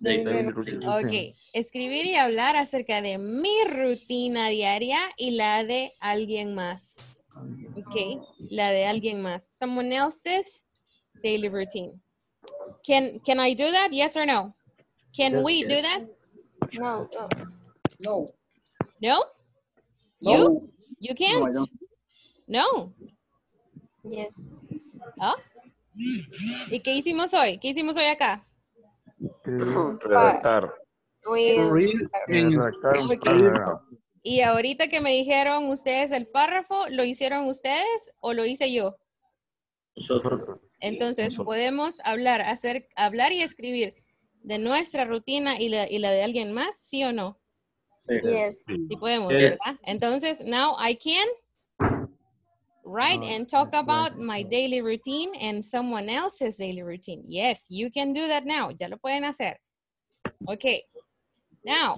Ok, escribir y hablar acerca de mi rutina diaria y la de alguien más. Ok, la de alguien más. Someone else's daily routine. Can, can I do that? Yes or no? Can Yes, we yes. do that? No. no. No. No? No. You? You No, can't? don't. No. Yes. ¿Ah? ¿Y qué hicimos hoy? ¿Qué hicimos hoy acá? Redactar. Read. Redactar un Ok. párrafo. Y ahorita que me dijeron ustedes el párrafo, ¿lo hicieron ustedes o lo hice yo? Entonces, podemos hablar, hacer, hablar y escribir de nuestra rutina y la, y la de alguien más, ¿sí o no? Yes. Sí podemos, Yes. ¿verdad? Entonces, now I can write and talk about my daily routine and someone else's daily routine. Yes, you can do that now. Ya lo pueden hacer. Okay. Now,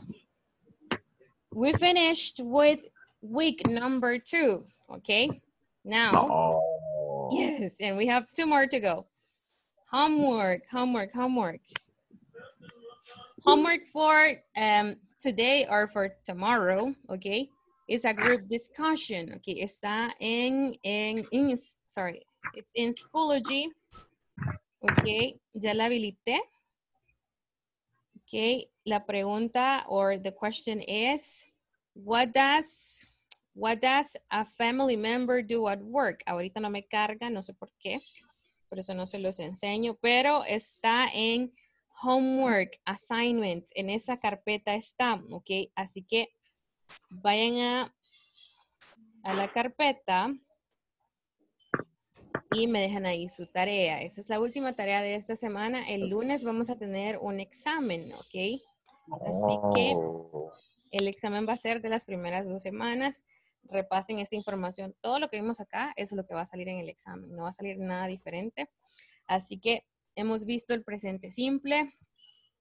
we finished with week number two. Okay. Now, yes, and we have two more to go. Homework, homework, homework. Homework for um, today or for tomorrow, okay, is a group discussion. Okay, está en, en, in, sorry, it's in Schoology. Okay, ya la habilité. Okay, la pregunta or the question is, what does, what does a family member do at work? Ahorita no me carga, no sé por qué, por eso no se los enseño, pero está en homework, assignment, en esa carpeta está, ¿ok? Así que vayan a, a la carpeta y me dejan ahí su tarea. Esa es la última tarea de esta semana. El lunes vamos a tener un examen, ¿ok? Así que el examen va a ser de las primeras dos semanas. Repasen esta información. Todo lo que vimos acá es lo que va a salir en el examen. No va a salir nada diferente. Así que hemos visto el presente simple,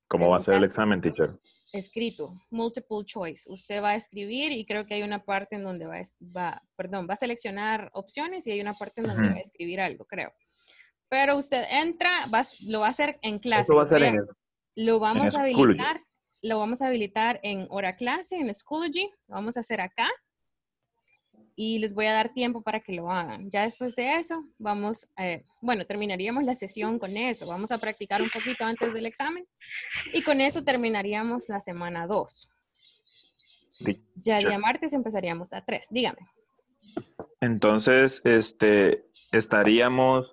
¿Cómo va a ser el examen, teacher? escrito, multiple choice. Usted va a escribir y creo que hay una parte en donde va, va perdón, va a seleccionar opciones y hay una parte en donde va a escribir algo, creo. Pero usted entra, va, lo va a hacer en clase. Eso va a ser Vea, en el- Lo vamos a habilitar, lo vamos a habilitar en hora clase, en Schoology, lo vamos a hacer acá. Y les voy a dar tiempo para que lo hagan. Ya después de eso, vamos, eh, bueno, terminaríamos la sesión con eso. Vamos a practicar un poquito antes del examen. Y con eso terminaríamos la semana 2. Ya día martes empezaríamos a 3. Dígame. Entonces, este, estaríamos,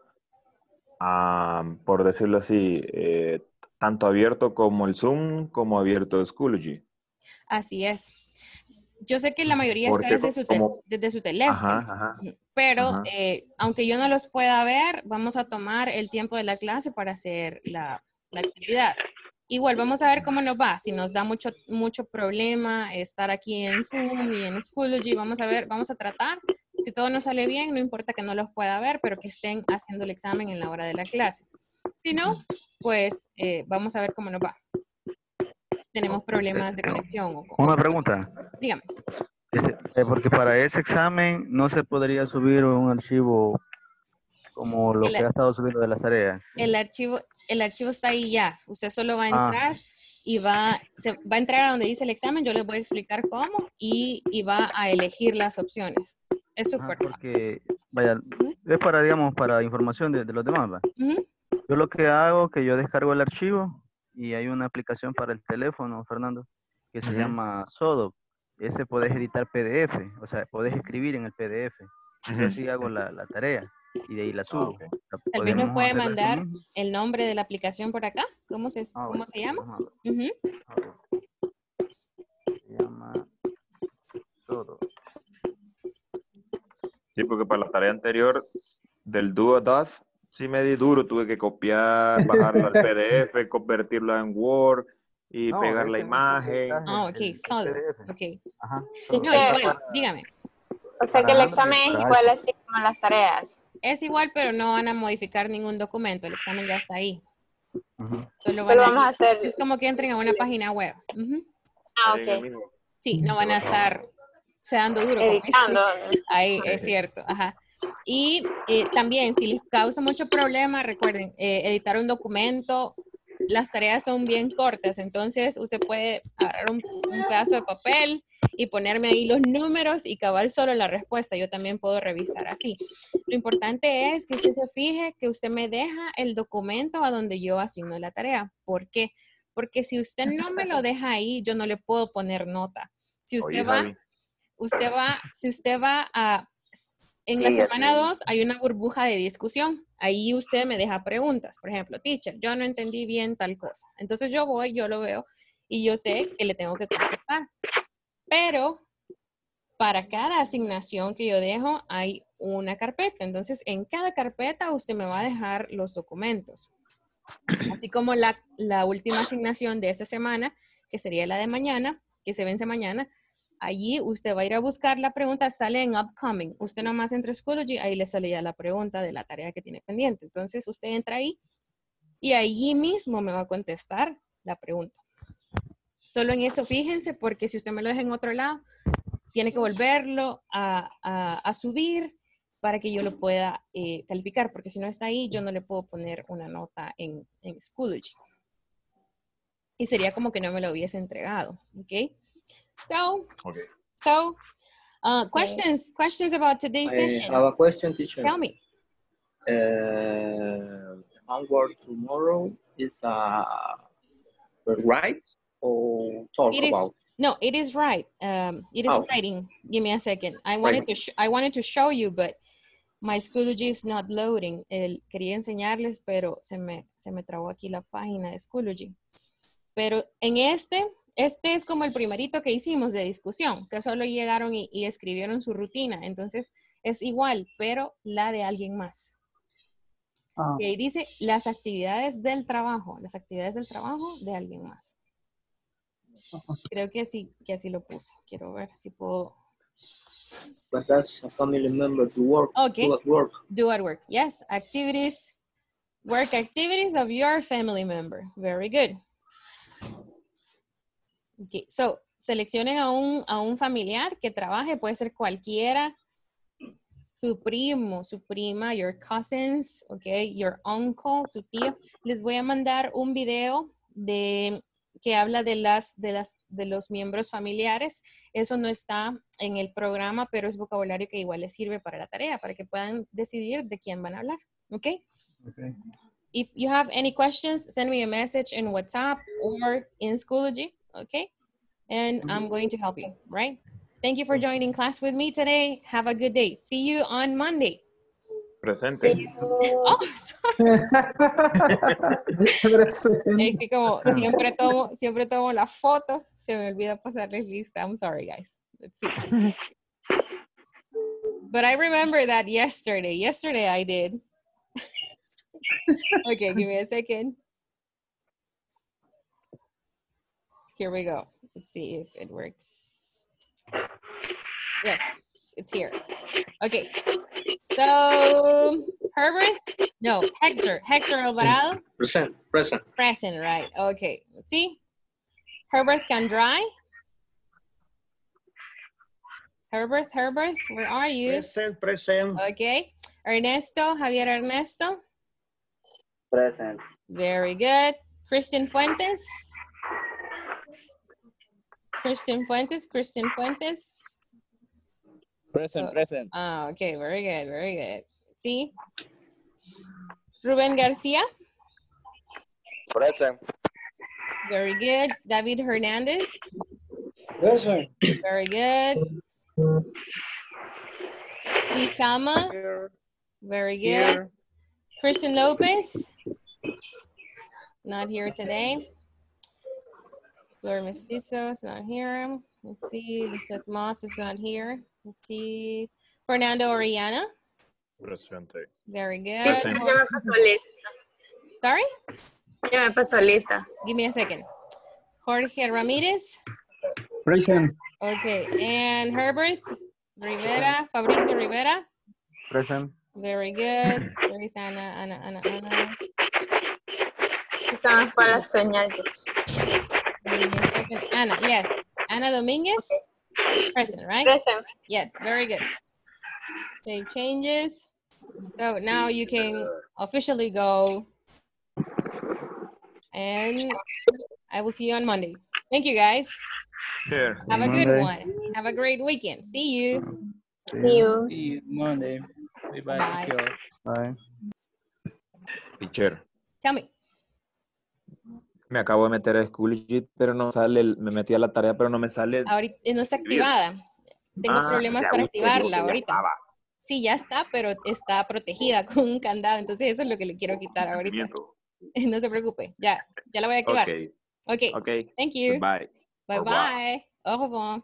por decirlo así, eh, tanto abierto como el Zoom, como abierto Schoology. Así es. Yo sé que la mayoría está desde su, como- desde su teléfono. Ajá, ajá. Pero Ajá. eh, aunque yo no los pueda ver, vamos a tomar el tiempo de la clase para hacer la, la actividad. Igual vamos a ver cómo nos va. Si nos da mucho, mucho problema estar aquí en Zoom y en Schoology, vamos a ver, vamos a tratar. Si todo nos sale bien, no importa que no los pueda ver, pero que estén haciendo el examen en la hora de la clase. Si no, pues eh, vamos a ver cómo nos va. Tenemos problemas de conexión. o- Una pregunta. dígame. Ese- eh, porque para ese examen no se podría subir un archivo como lo El- que ha estado subiendo de las tareas. El archivo, el archivo está ahí ya. Usted solo va a Ah. entrar y va, se, va a entrar a donde dice el examen. Yo les voy a explicar cómo y, y va a elegir las opciones. Es súper fácil. Vaya, es para, digamos, para información de, de los demás. ¿va? Ujú. Yo lo que hago que yo descargo el archivo y hay una aplicación para el teléfono, Fernando, que se llama Sodo. Ese podés editar PDF, o sea, podés escribir en el PDF. Yo Ujú. así hago la, la tarea y de ahí la subo. O sea, Tal vez nos puede mandar el nombre de la aplicación por acá. ¿Cómo se, Ah, cómo se llama? Ujú. Se llama Sodo. Sí, porque para la tarea anterior del Do or Does, sí me di duro, tuve que copiar, bajarlo al PDF, convertirlo en Word y No, pegar la imagen. Ah, ok, solo. Ok. Ajá. No, Teacher. igual, dígame. O sea que el examen es igual así como las tareas. Es igual, pero no van a modificar ningún documento. El examen ya está ahí. Solo, Solo van vamos a hacer- Es como que entren a una sí. página web. Ah, ok. Sí, no van a estar se dando duro. como dicen. Editando. Ahí es cierto, ajá. Y eh, también, si les causa mucho problema, recuerden, eh, editar un documento, las tareas son bien cortas, entonces usted puede agarrar un, un pedazo de papel y ponerme ahí los números y cavar solo la respuesta. Yo también puedo revisar así. Lo importante es que usted se fije que usted me deja el documento a donde yo asigno la tarea. ¿Por qué? Porque si usted no me lo deja ahí, yo no le puedo poner nota. Si usted Oye, va, Javi. usted va, si usted va a, En la Sí, semana sé. 2 hay una burbuja de discusión. Ahí usted me deja preguntas. Por ejemplo, teacher, yo no entendí bien tal cosa. Entonces yo voy, yo lo veo y yo sé que le tengo que contestar. Pero para cada asignación que yo dejo hay una carpeta. Entonces en cada carpeta usted me va a dejar los documentos. Así como la, la última asignación de esa semana, que sería la de mañana, que se vence mañana, allí usted va a ir a buscar la pregunta, sale en upcoming. Usted nomás entra a Schoology, ahí le sale ya la pregunta de la tarea que tiene pendiente. Entonces usted entra ahí y allí mismo me va a contestar la pregunta. Solo en eso fíjense, porque si usted me lo deja en otro lado, tiene que volverlo a, a- subir para que yo lo pueda eh, calificar, porque si no está ahí, yo no le puedo poner una nota en, en Schoology. Y sería como que no me lo hubiese entregado, ¿ok? So, Okay. so, uh, questions, questions about today's I session. have a question, teacher. Tell me. Uh, homework tomorrow is uh, right or talk It is about? no, it is right. Um, it is Oh. writing. Give me a second. I wanted to sh- I wanted to show you, but my Schoology is not loading. El, quería enseñarles, pero se me se me trabó aquí la página de Schoology. Pero en este, este es como el primerito que hicimos de discusión, que solo llegaron y, y escribieron su rutina. Entonces es igual, pero la de alguien más. Ah. Y ahí dice las actividades del trabajo, las actividades del trabajo de alguien más. Creo que sí, que así lo puse. Quiero ver si puedo. But that's a family member to work. Okay. To at work. Do at work. Yes, activities, work activities of your family member. Very good. Okay, so seleccionen a un, a un familiar que trabaje, puede ser cualquiera, su primo, su prima, your cousins, okay, your uncle, su tío. Les voy a mandar un video de que habla de las de las de los miembros familiares. Eso no está en el programa, pero es vocabulario que igual les sirve para la tarea, para que puedan decidir de quién van a hablar, okay? Okay. If you have any questions, send me a message in WhatsApp or in Schoology, okay? And I'm going to help you, right? Thank you for joining class with me today. Have a good day. See you on Monday. Presente. Oh, Es que como siempre tomo, siempre tomo la foto, se me olvida pasarles lista. I'm sorry, guys. Let's see. But I remember that yesterday. Yesterday I did. okay, give me a second. Here we go. Let's see if it works. Yes, it's here. Okay. So, Herbert? No, Hector. Hector Alvarado? Present. Present. Present, right. Okay. Let's see. Herbert can drive. Herbert, Herbert, where are you? Present, present. Okay. Ernesto, Javier Ernesto. Present. Very good. Christian Fuentes. Christian Fuentes, Christian Fuentes. Present, Oh. present. Ah, okay, very good, very good. See? Ruben Garcia. Present. Very good. David Hernandez. Present. Very good. Isama. Very good. Here. Christian Lopez. Not here today. Flor Mestizo is not here. Let's see. Lizette Moss is not here. Let's see. Fernando Oriana. Presente. Very good. Teacher, ya me pasó lista. Sorry? Ya me pasó lista. Give me a second. Jorge Ramirez. Present. Okay. And Herbert Rivera. Fabricio Rivera. Present. Very good. Where is Ana? Ana, Ana, Ana. Estamos para la señal, teacher. Give me a second. Ana, yes. Ana Dominguez. Present, right? Present. Yes, very good. Save changes. So now you can officially go. And I will see you on Monday. Thank you guys. Here. Have a good Monday. one. Have a great weekend. See you. See you. See you Monday. Bye-bye. Bye. Bye. Teacher. Tell me. Me acabo de meter a Schoology, pero no sale, me metí a la tarea, pero no me sale. Ahorita eh, no está activada. Tengo Ah, problemas para activarla ahorita. estaba. Sí, ya está, pero está protegida con un candado, entonces eso es lo que le quiero quitar ahorita. No se preocupe, ya, ya la voy a activar. Ok. Ok, Ok. thank you. Bye. Bye Au revoir. bye. Au revoir.